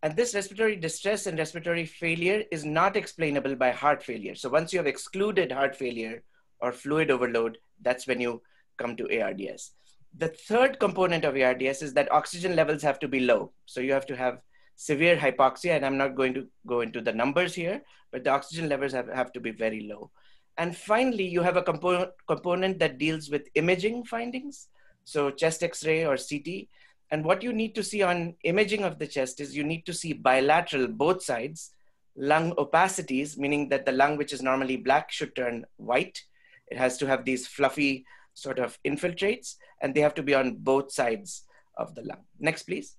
And this respiratory distress and respiratory failure is not explainable by heart failure. So once you have excluded heart failure or fluid overload, that's when you come to ARDS. The third component of ARDS is that oxygen levels have to be low. So you have to have severe hypoxia, and I'm not going to go into the numbers here, but the oxygen levels have, have to be very low. And finally, you have a component, component that deals with imaging findings, so chest X-ray or CT. And what you need to see on imaging of the chest is you need to see bilateral, both sides, lung opacities, meaning that the lung, which is normally black, should turn white. It has to have these fluffy sort of infiltrates, and they have to be on both sides of the lung. Next, please.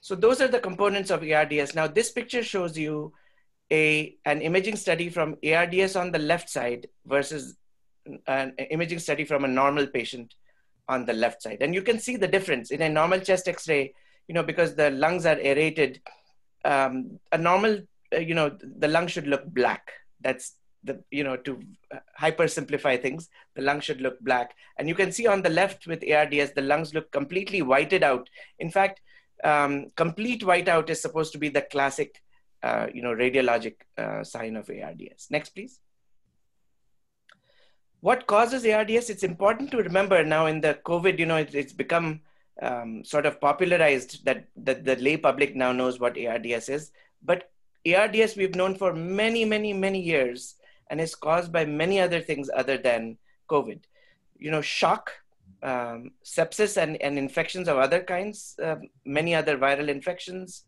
So those are the components of ARDS. Now, this picture shows you a, an imaging study from ARDS on the left side versus an imaging study from a normal patient on the left side. And you can see the difference in a normal chest x-ray, you know, because the lungs are aerated, um, a normal, uh, you know, the lung should look black. That's the, you know, to hyper simplify things, the lung should look black. And you can see on the left with ARDS, the lungs look completely whited out. In fact, um, complete whiteout is supposed to be the classic uh, you know, radiologic uh, sign of ARDS. Next, please. What causes ARDS? It's important to remember now in the COVID, you know, it, it's become um, sort of popularized that, that the lay public now knows what ARDS is. But ARDS we've known for many, many, many years and is caused by many other things other than COVID. You know, shock, um, sepsis and, and infections of other kinds, uh, many other viral infections,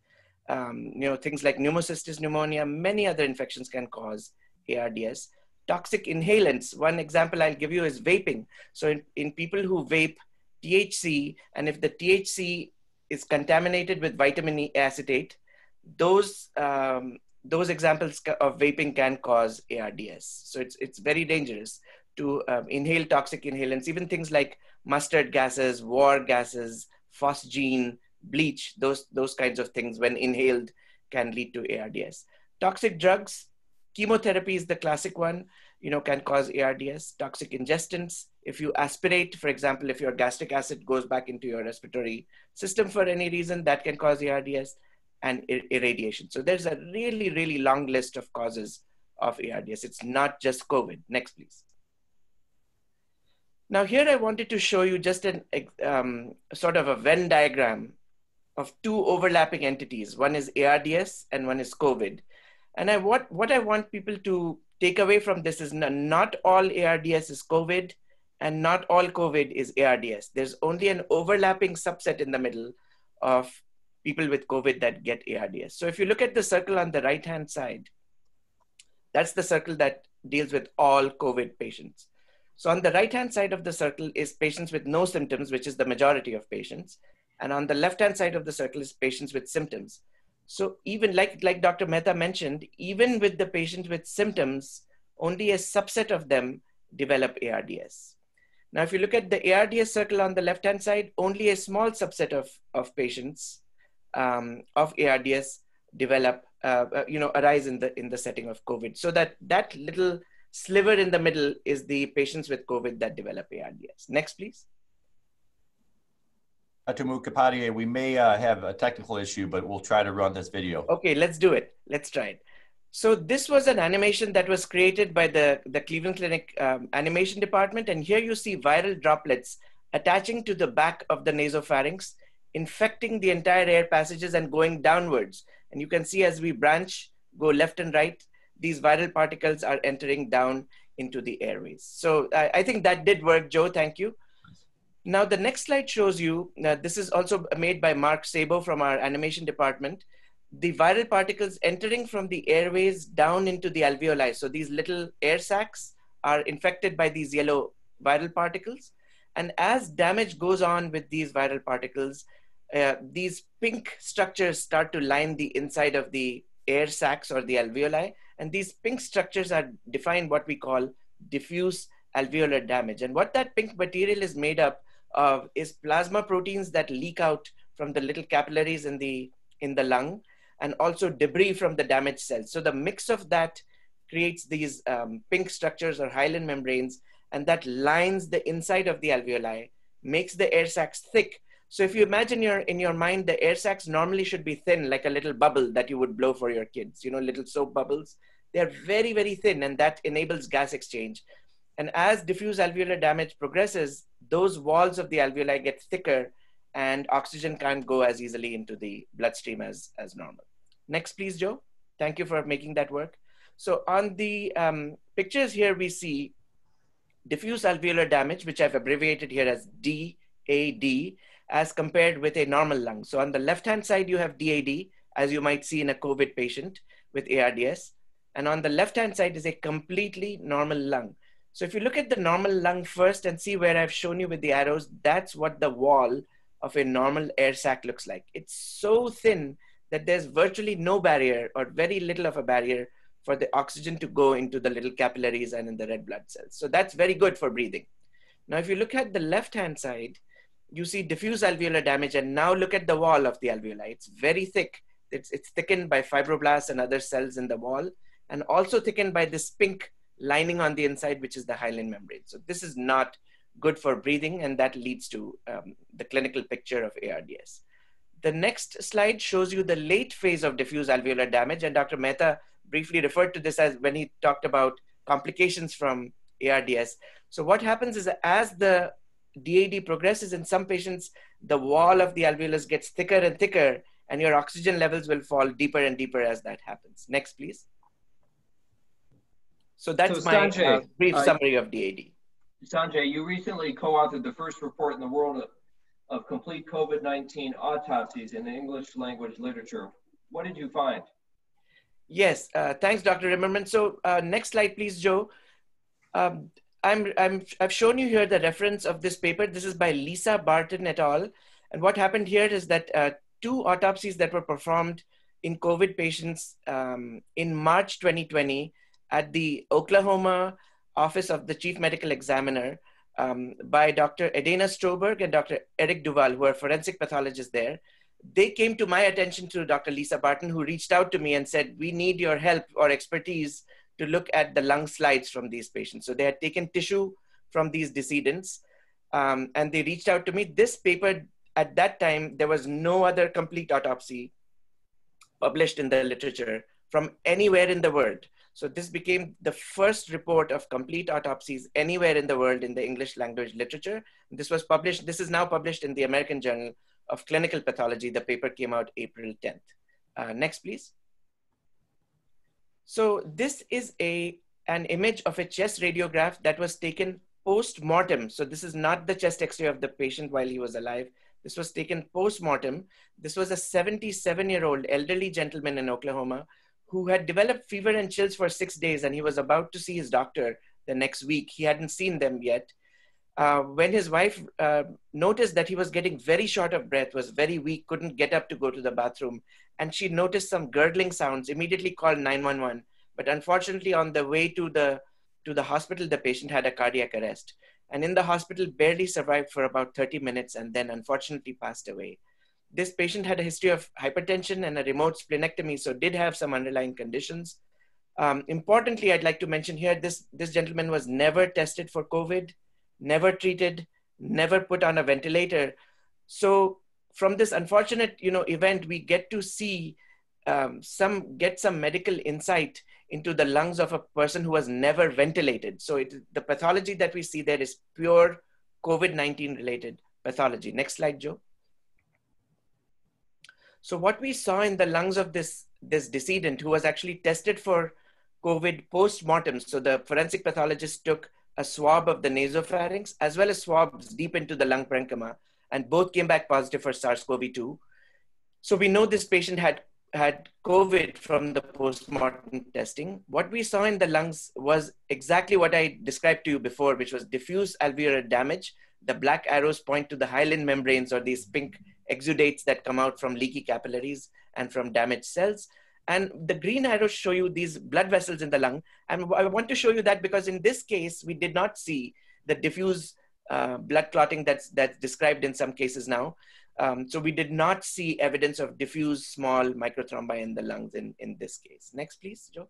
um, you know, things like pneumocystis pneumonia, many other infections can cause ARDS. Toxic inhalants, one example I'll give you is vaping. So in, in people who vape THC, and if the THC is contaminated with vitamin E acetate, those um, those examples of vaping can cause ARDS. So it's it's very dangerous to um, inhale toxic inhalants, even things like mustard gases, war gases, phosgene, bleach, those, those kinds of things when inhaled can lead to ARDS. Toxic drugs, chemotherapy is the classic one, you know, can cause ARDS, toxic ingestants. If you aspirate, for example, if your gastric acid goes back into your respiratory system for any reason, that can cause ARDS and irradiation. So there's a really, really long list of causes of ARDS. It's not just COVID. Next, please. Now here I wanted to show you just an um, sort of a Venn diagram of two overlapping entities. One is ARDS and one is COVID. And I, what, what I want people to take away from this is not all ARDS is COVID and not all COVID is ARDS. There's only an overlapping subset in the middle of people with COVID that get ARDS. So if you look at the circle on the right hand side, that's the circle that deals with all COVID patients. So on the right-hand side of the circle is patients with no symptoms, which is the majority of patients. And on the left-hand side of the circle is patients with symptoms. So even like, like Dr. Mehta mentioned, even with the patients with symptoms, only a subset of them develop ARDS. Now, if you look at the ARDS circle on the left-hand side, only a small subset of, of patients um, of ARDS develop, uh, uh, you know, arise in the, in the setting of COVID. So that, that little sliver in the middle is the patients with COVID that develop ARDS. Next, please. Dr. Mukhopadhyay, we may uh, have a technical issue, but we'll try to run this video. Okay, let's do it. Let's try it. So this was an animation that was created by the, the Cleveland Clinic um, animation department. And here you see viral droplets attaching to the back of the nasopharynx, infecting the entire air passages and going downwards. And you can see as we branch, go left and right, these viral particles are entering down into the airways. So I, I think that did work, Joe. Thank you. Now the next slide shows you, uh, this is also made by Mark Sabo from our animation department, the viral particles entering from the airways down into the alveoli. So these little air sacs are infected by these yellow viral particles. And as damage goes on with these viral particles, uh, these pink structures start to line the inside of the air sacs or the alveoli. And these pink structures are defined what we call diffuse alveolar damage. And what that pink material is made up of is plasma proteins that leak out from the little capillaries in the, in the lung and also debris from the damaged cells. So the mix of that creates these um, pink structures or hyaline membranes and that lines the inside of the alveoli, makes the air sacs thick so if you imagine your in your mind, the air sacs normally should be thin, like a little bubble that you would blow for your kids, you know, little soap bubbles. They're very, very thin, and that enables gas exchange. And as diffuse alveolar damage progresses, those walls of the alveoli get thicker and oxygen can't go as easily into the bloodstream as, as normal. Next, please, Joe. Thank you for making that work. So on the um, pictures here, we see diffuse alveolar damage, which I've abbreviated here as DAD, as compared with a normal lung. So on the left-hand side, you have DAD, as you might see in a COVID patient with ARDS. And on the left-hand side is a completely normal lung. So if you look at the normal lung first and see where I've shown you with the arrows, that's what the wall of a normal air sac looks like. It's so thin that there's virtually no barrier or very little of a barrier for the oxygen to go into the little capillaries and in the red blood cells. So that's very good for breathing. Now, if you look at the left-hand side, you see diffuse alveolar damage. And now look at the wall of the alveoli. It's very thick. It's, it's thickened by fibroblasts and other cells in the wall, and also thickened by this pink lining on the inside, which is the hyaline membrane. So this is not good for breathing, and that leads to um, the clinical picture of ARDS. The next slide shows you the late phase of diffuse alveolar damage, and Dr. Mehta briefly referred to this as when he talked about complications from ARDS. So what happens is as the DAD progresses in some patients, the wall of the alveolus gets thicker and thicker, and your oxygen levels will fall deeper and deeper as that happens. Next, please. So that's so Sanjay, my uh, brief uh, summary of DAD. Sanjay, you recently co-authored the first report in the world of, of complete COVID-19 autopsies in the English language literature. What did you find? Yes, uh, thanks, Dr. Rimmerman. So uh, next slide, please, Joe. Um, I'm, I'm, I've shown you here the reference of this paper. This is by Lisa Barton et al. And what happened here is that uh, two autopsies that were performed in COVID patients um, in March 2020 at the Oklahoma Office of the Chief Medical Examiner um, by Dr. Edana Stroberg and Dr. Eric Duval, who are forensic pathologists there. They came to my attention through Dr. Lisa Barton, who reached out to me and said, We need your help or expertise to look at the lung slides from these patients. So they had taken tissue from these decedents um, and they reached out to me. This paper, at that time, there was no other complete autopsy published in the literature from anywhere in the world. So this became the first report of complete autopsies anywhere in the world in the English language literature. This was published, this is now published in the American Journal of Clinical Pathology. The paper came out April 10th. Uh, next, please. So this is a, an image of a chest radiograph that was taken post-mortem. So this is not the chest x-ray of the patient while he was alive. This was taken post-mortem. This was a 77-year-old elderly gentleman in Oklahoma who had developed fever and chills for six days and he was about to see his doctor the next week. He hadn't seen them yet. Uh, when his wife uh, noticed that he was getting very short of breath, was very weak, couldn't get up to go to the bathroom, and she noticed some gurgling sounds, immediately called 911. But unfortunately, on the way to the to the hospital, the patient had a cardiac arrest, and in the hospital barely survived for about 30 minutes, and then unfortunately passed away this patient had a history of hypertension and a remote splenectomy, so did have some underlying conditions. Um, importantly, I'd like to mention here, this, this gentleman was never tested for COVID, never treated, never put on a ventilator. So from this unfortunate you know, event, we get to see um, some, get some medical insight into the lungs of a person who was never ventilated. So it, the pathology that we see there is pure COVID-19 related pathology. Next slide, Joe. So what we saw in the lungs of this, this decedent who was actually tested for COVID post-mortem, so the forensic pathologist took a swab of the nasopharynx as well as swabs deep into the lung parenchyma, and both came back positive for SARS-CoV-2. So we know this patient had had COVID from the post-mortem testing. What we saw in the lungs was exactly what I described to you before, which was diffuse alveolar damage. The black arrows point to the hyaline membranes or these pink exudates that come out from leaky capillaries and from damaged cells. And the green arrows show you these blood vessels in the lung. And I want to show you that because in this case, we did not see the diffuse uh, blood clotting that's, that's described in some cases now. Um, so we did not see evidence of diffuse small microthrombi in the lungs in, in this case. Next, please, Joe.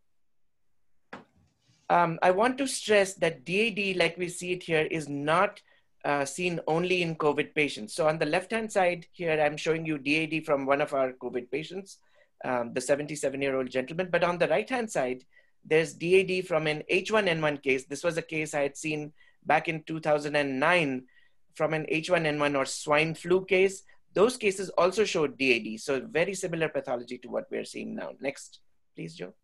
Um, I want to stress that DAD, like we see it here, is not uh, seen only in COVID patients. So on the left-hand side here, I'm showing you DAD from one of our COVID patients, um, the 77-year-old gentleman. But on the right-hand side, there's DAD from an H1N1 case. This was a case I had seen back in 2009 from an H1N1 or swine flu case. Those cases also showed DAD. So very similar pathology to what we're seeing now. Next, please, Joe.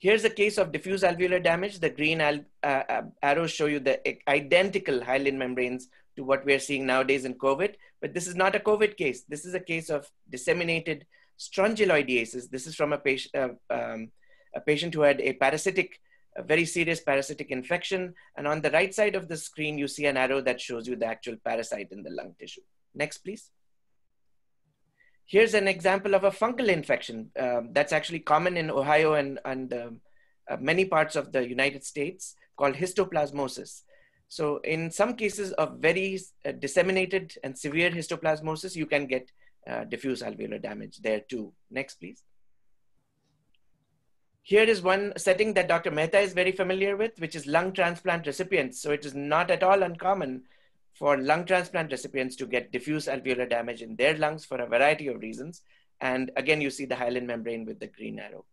Here's a case of diffuse alveolar damage. The green uh, uh, arrows show you the identical hyaline membranes to what we're seeing nowadays in COVID. But this is not a COVID case. This is a case of disseminated strongyloidiasis. This is from a patient, uh, um, a patient who had a parasitic, a very serious parasitic infection. And on the right side of the screen, you see an arrow that shows you the actual parasite in the lung tissue. Next, please. Here's an example of a fungal infection um, that's actually common in Ohio and, and um, uh, many parts of the United States called histoplasmosis. So in some cases of very uh, disseminated and severe histoplasmosis, you can get uh, diffuse alveolar damage there too. Next, please. Here is one setting that Dr. Mehta is very familiar with, which is lung transplant recipients. So it is not at all uncommon for lung transplant recipients to get diffuse alveolar damage in their lungs for a variety of reasons. And again, you see the hyaline membrane with the green arrow.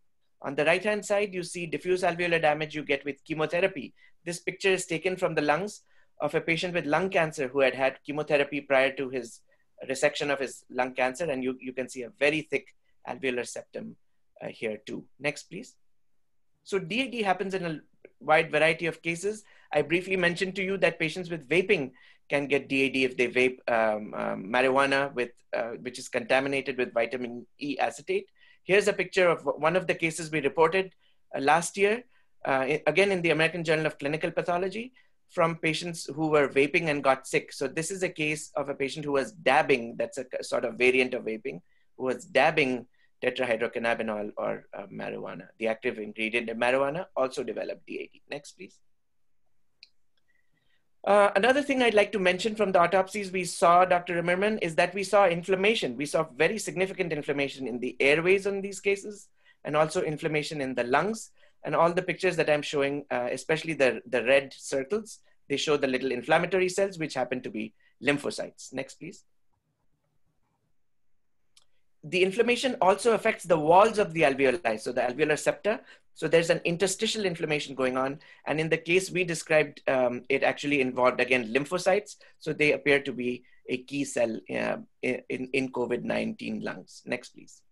On the right-hand side, you see diffuse alveolar damage you get with chemotherapy. This picture is taken from the lungs of a patient with lung cancer who had had chemotherapy prior to his resection of his lung cancer. And you, you can see a very thick alveolar septum uh, here too. Next, please. So DAD happens in a wide variety of cases. I briefly mentioned to you that patients with vaping can get DAD if they vape um, um, marijuana with, uh, which is contaminated with vitamin E acetate. Here's a picture of one of the cases we reported uh, last year, uh, again in the American Journal of Clinical Pathology, from patients who were vaping and got sick. So this is a case of a patient who was dabbing, that's a sort of variant of vaping, who was dabbing tetrahydrocannabinol or uh, marijuana. The active ingredient in marijuana also developed DAD. Next, please. Uh, another thing I'd like to mention from the autopsies we saw, Dr. Rimmerman, is that we saw inflammation. We saw very significant inflammation in the airways in these cases and also inflammation in the lungs. And all the pictures that I'm showing, uh, especially the, the red circles, they show the little inflammatory cells, which happen to be lymphocytes. Next, please. The inflammation also affects the walls of the alveoli, so the alveolar septa. So there's an interstitial inflammation going on. And in the case we described, um, it actually involved, again, lymphocytes. So they appear to be a key cell uh, in, in COVID-19 lungs. Next, please.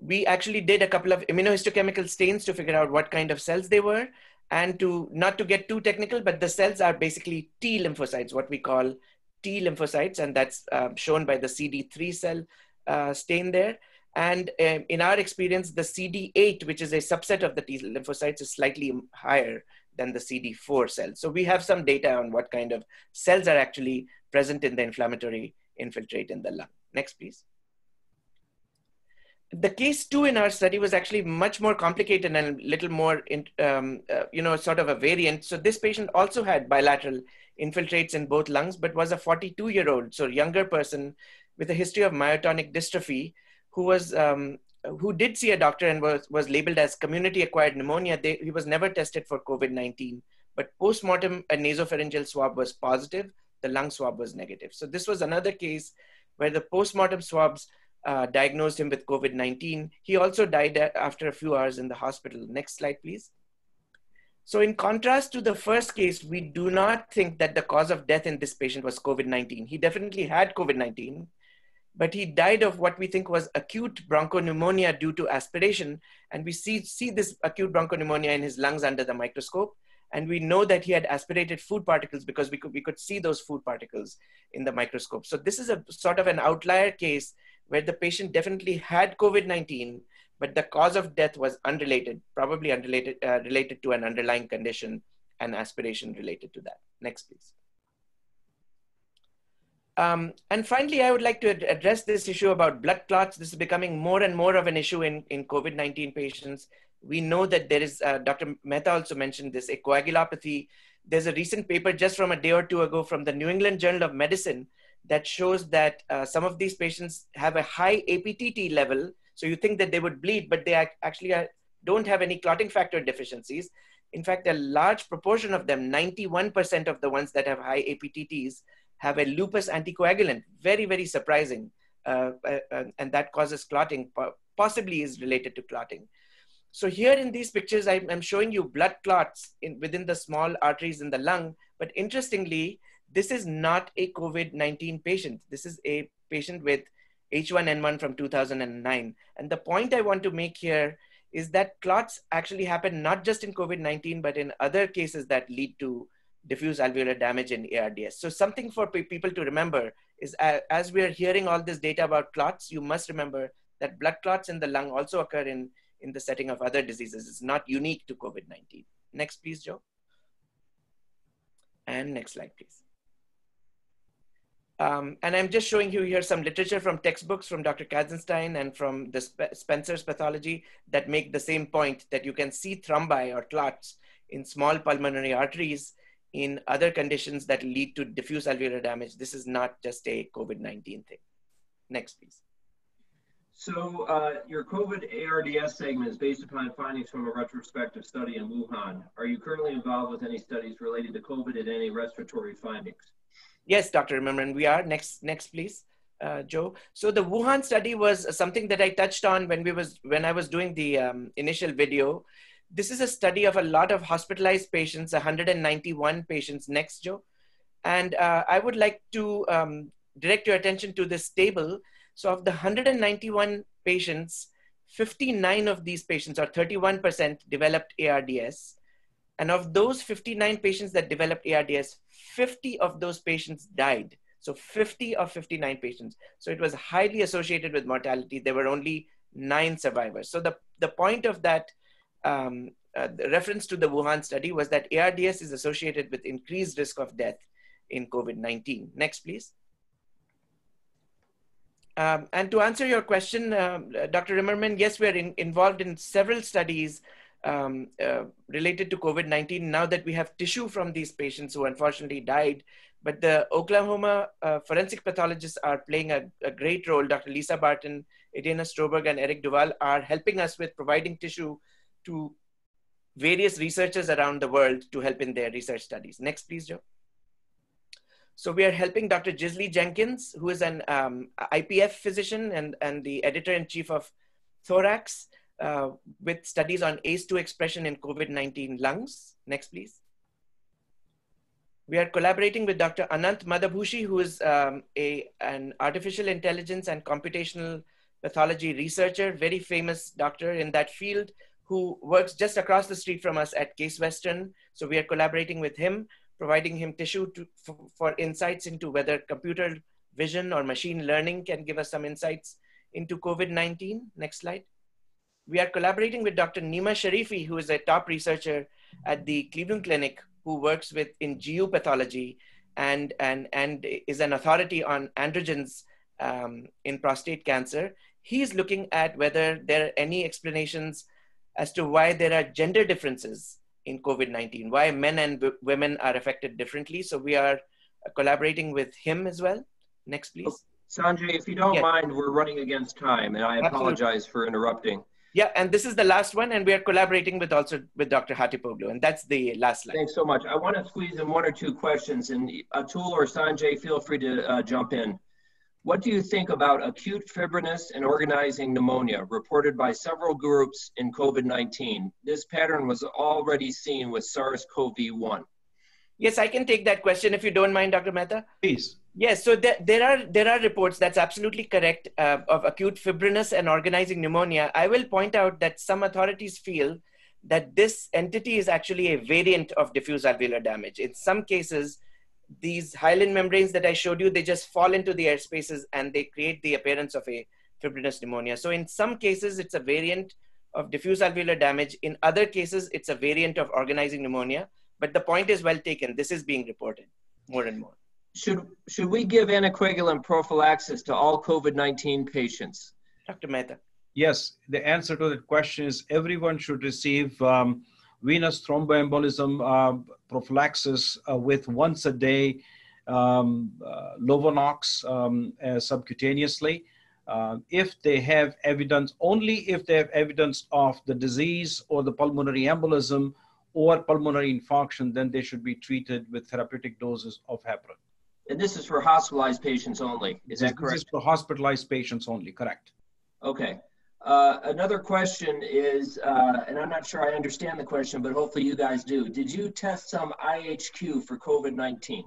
We actually did a couple of immunohistochemical stains to figure out what kind of cells they were and to not to get too technical, but the cells are basically T lymphocytes, what we call T lymphocytes, and that's uh, shown by the CD3 cell uh, stain there. And um, in our experience, the CD8, which is a subset of the T lymphocytes, is slightly higher than the CD4 cells. So we have some data on what kind of cells are actually present in the inflammatory infiltrate in the lung. Next, please the case two in our study was actually much more complicated and a little more, in, um, uh, you know, sort of a variant. So this patient also had bilateral infiltrates in both lungs, but was a 42 year old, so younger person with a history of myotonic dystrophy who was, um, who did see a doctor and was, was labeled as community acquired pneumonia. They, he was never tested for COVID-19, but post-mortem a nasopharyngeal swab was positive. The lung swab was negative. So this was another case where the post-mortem swabs uh, diagnosed him with COVID 19. He also died after a few hours in the hospital. Next slide, please. So, in contrast to the first case, we do not think that the cause of death in this patient was COVID 19. He definitely had COVID 19, but he died of what we think was acute bronchopneumonia due to aspiration. And we see, see this acute bronchopneumonia in his lungs under the microscope. And we know that he had aspirated food particles because we could, we could see those food particles in the microscope. So, this is a sort of an outlier case where the patient definitely had COVID 19, but the cause of death was unrelated, probably unrelated, uh, related to an underlying condition and aspiration related to that. Next, please. Um, and finally, I would like to ad address this issue about blood clots. This is becoming more and more of an issue in, in COVID 19 patients. We know that there is, uh, Dr. Mehta also mentioned this, a coagulopathy. There's a recent paper just from a day or two ago from the New England Journal of Medicine that shows that uh, some of these patients have a high APTT level. So you think that they would bleed, but they actually are, don't have any clotting factor deficiencies. In fact, a large proportion of them, 91% of the ones that have high APTTs, have a lupus anticoagulant. Very, very surprising. Uh, uh, uh, and that causes clotting, possibly is related to clotting. So here in these pictures, I'm, showing you blood clots in, within the small arteries in the lung. But interestingly, this is not a COVID 19 patient. This is a patient with H1N1 from 2009. And the point I want to make here is that clots actually happen not just in COVID 19, but in other cases that lead to diffuse alveolar damage in ARDS. So, something for people to remember is uh, as we are hearing all this data about clots, you must remember that blood clots in the lung also occur in, in the setting of other diseases. It's not unique to COVID 19. Next, please, Joe. And next slide, please. Um, and I'm just showing you here some literature from textbooks from Dr. Katzenstein and from the Sp Spencer's pathology that make the same point that you can see thrombi or clots in small pulmonary arteries in other conditions that lead to diffuse alveolar damage. This is not just a COVID-19 thing. Next, please. So uh, your COVID ARDS segment is based upon findings from a retrospective study in Wuhan. Are you currently involved with any studies related to COVID and any respiratory findings? Yes, Dr. Imran, we are. Next, next, please, uh, Joe. So the Wuhan study was something that I touched on when we was when I was doing the um, initial video. This is a study of a lot of hospitalized patients, 191 patients. Next, Joe. And uh, I would like to um, direct your attention to this table. So of the 191 patients, 59 of these patients, or 31%, developed ARDS. And of those 59 patients that developed ARDS, 50 of those patients died. So 50 of 59 patients. So it was highly associated with mortality. There were only nine survivors. So the, the point of that um, uh, reference to the Wuhan study was that ARDS is associated with increased risk of death in COVID-19. Next, please. Um, and to answer your question, um, Dr. Rimmerman, yes, we're in, involved in several studies um, uh, related to COVID 19 now that we have tissue from these patients who unfortunately died. But the Oklahoma uh, forensic pathologists are playing a, a, great role. Dr. Lisa Barton, Edana Stroberg, and Eric Duval are helping us with providing tissue to various researchers around the world to help in their research studies. Next, please, Joe. So we are helping Dr. Gisli Jenkins, who is an um, IPF physician and, and the editor-in-chief of Thorax, uh, with studies on ACE2 expression in COVID-19 lungs. Next, please. We are collaborating with Dr. Anant Madabhushi, who is um, a, an artificial intelligence and computational pathology researcher, very famous doctor in that field, who works just across the street from us at Case Western. So we are collaborating with him, providing him tissue to, for, for insights into whether computer vision or machine learning can give us some insights into COVID-19. Next slide. We are collaborating with Dr. Nima Sharifi, who is a top researcher at the Cleveland Clinic, who works with in GU pathology and, and, and is an authority on androgens um, in prostate cancer. He's looking at whether there are any explanations as to why there are gender differences in COVID 19, why men and women are affected differently. So we are collaborating with him as well. Next, please. Sanjay, if you don't yeah. mind, we're running against time, and I apologize Absolutely. for interrupting. Yeah, and this is the last one, and we are collaborating with also with Dr. Hatipoglu, and that's the last slide. Thanks so much. I want to squeeze in one or two questions, and Atul or Sanjay, feel free to uh, jump in. What do you think about acute fibrinous and organizing pneumonia reported by several groups in COVID-19? This pattern was already seen with SARS-CoV-1. Yes, I can take that question if you don't mind, Dr. Mehta. Please. Yes, so there, there are there are reports that's absolutely correct uh, of acute fibrinous and organizing pneumonia. I will point out that some authorities feel that this entity is actually a variant of diffuse alveolar damage. In some cases, these hyaline membranes that I showed you, they just fall into the air spaces and they create the appearance of a fibrinous pneumonia. So in some cases, it's a variant of diffuse alveolar damage. In other cases, it's a variant of organizing pneumonia. But the point is well taken. This is being reported more and more. Should, should we give anticoagulant prophylaxis to all COVID-19 patients? Dr. Mehta. Yes, the answer to that question is everyone should receive um, venous thromboembolism uh, prophylaxis uh, with once a day um, uh, Lovenox um, subcutaneously. Uh, if they have evidence, only if they have evidence of the disease or the pulmonary embolism or pulmonary infarction, then they should be treated with therapeutic doses of heparin. And this is for hospitalized patients only, is that correct? This is for hospitalized patients only, correct. Okay. Uh, another question is, uh, and I'm not sure I understand the question, but hopefully you guys do. Did you test some IHQ for COVID-19?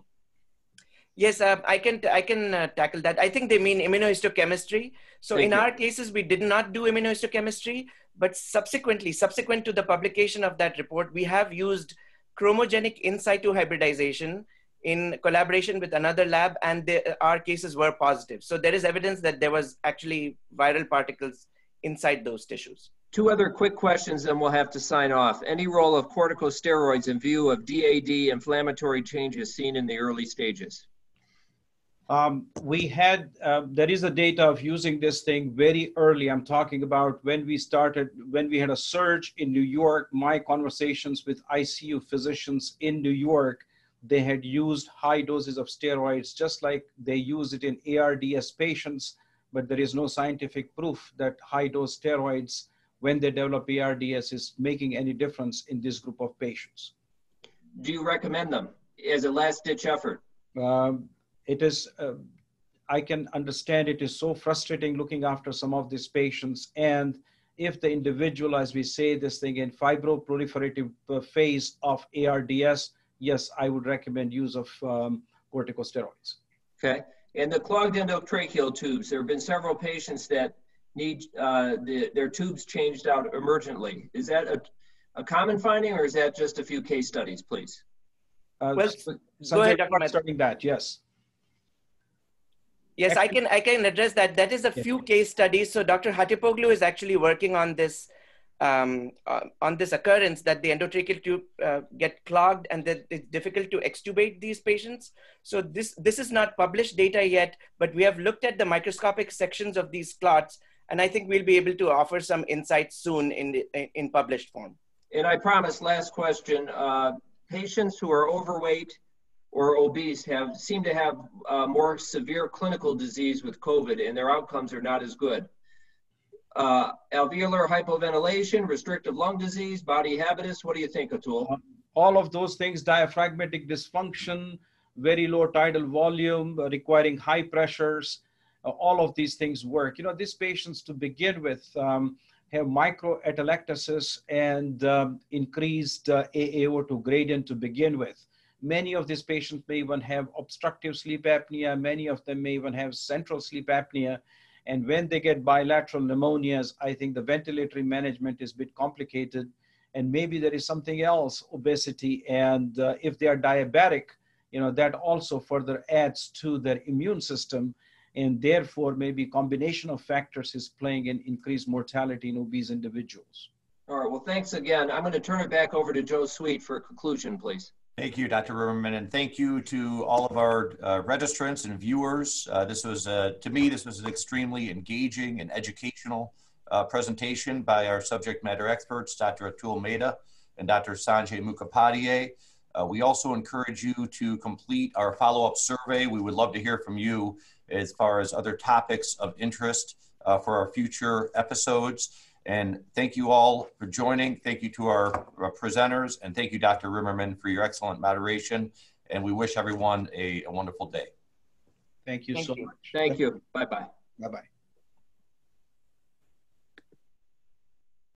Yes, uh, I can I can uh, tackle that. I think they mean immunohistochemistry. So Thank in you. our cases, we did not do immunohistochemistry, but subsequently, subsequent to the publication of that report, we have used chromogenic in situ hybridization in collaboration with another lab, and the, our cases were positive. So there is evidence that there was actually viral particles inside those tissues. Two other quick questions, and we'll have to sign off. Any role of corticosteroids in view of DAD inflammatory changes seen in the early stages? Um, we had, uh, there is a data of using this thing very early. I'm talking about when we started, when we had a surge in New York, my conversations with ICU physicians in New York, they had used high doses of steroids, just like they use it in ARDS patients but there is no scientific proof that high dose steroids, when they develop ARDS, is making any difference in this group of patients. Do you recommend them as a last ditch effort? Um, it is, uh, I can understand it is so frustrating looking after some of these patients. And if the individual, as we say this thing in fibroproliferative uh, phase of ARDS, yes, I would recommend use of um, corticosteroids. Okay. And the clogged endotracheal tubes, there have been several patients that need uh, the, their tubes changed out emergently. Is that a, a common finding or is that just a few case studies, please? Uh, well, go ahead, Dr. starting that, yes. Yes, I can, I can address that. That is a few case studies. So Dr. Hatipoglu is actually working on this um, uh, on this occurrence that the endotracheal tube uh, get clogged and that it's difficult to extubate these patients. So this, this is not published data yet, but we have looked at the microscopic sections of these clots, and I think we'll be able to offer some insights soon in, the, in published form. And I promise, last question, uh, patients who are overweight or obese have seem to have uh, more severe clinical disease with COVID and their outcomes are not as good uh, alveolar hypoventilation, restrictive lung disease, body habitus. What do you think, Atul? All of those things, diaphragmatic dysfunction, very low tidal volume, uh, requiring high pressures, uh, all of these things work. You know, these patients to begin with um, have microatelectasis and um, increased uh, AAO2 gradient to begin with. Many of these patients may even have obstructive sleep apnea. Many of them may even have central sleep apnea. And when they get bilateral pneumonias, I think the ventilatory management is a bit complicated. And maybe there is something else, obesity. And uh, if they are diabetic, you know, that also further adds to their immune system. And therefore, maybe combination of factors is playing an increased mortality in obese individuals. All right, well, thanks again. I'm going to turn it back over to Joe Sweet for a conclusion, please. Thank you, Dr. Rimmerman, and thank you to all of our uh, registrants and viewers. Uh, this was, uh, to me, this was an extremely engaging and educational uh, presentation by our subject matter experts, Dr. Atul Mehta and Dr. Sanjay Mukhopadhyay. Uh, we also encourage you to complete our follow-up survey. We would love to hear from you as far as other topics of interest uh, for our future episodes. And thank you all for joining. Thank you to our, our presenters, and thank you, Dr. Rimmerman, for your excellent moderation. And we wish everyone a, a wonderful day. Thank you Thank so you. much. Thank you. Bye-bye. Bye bye.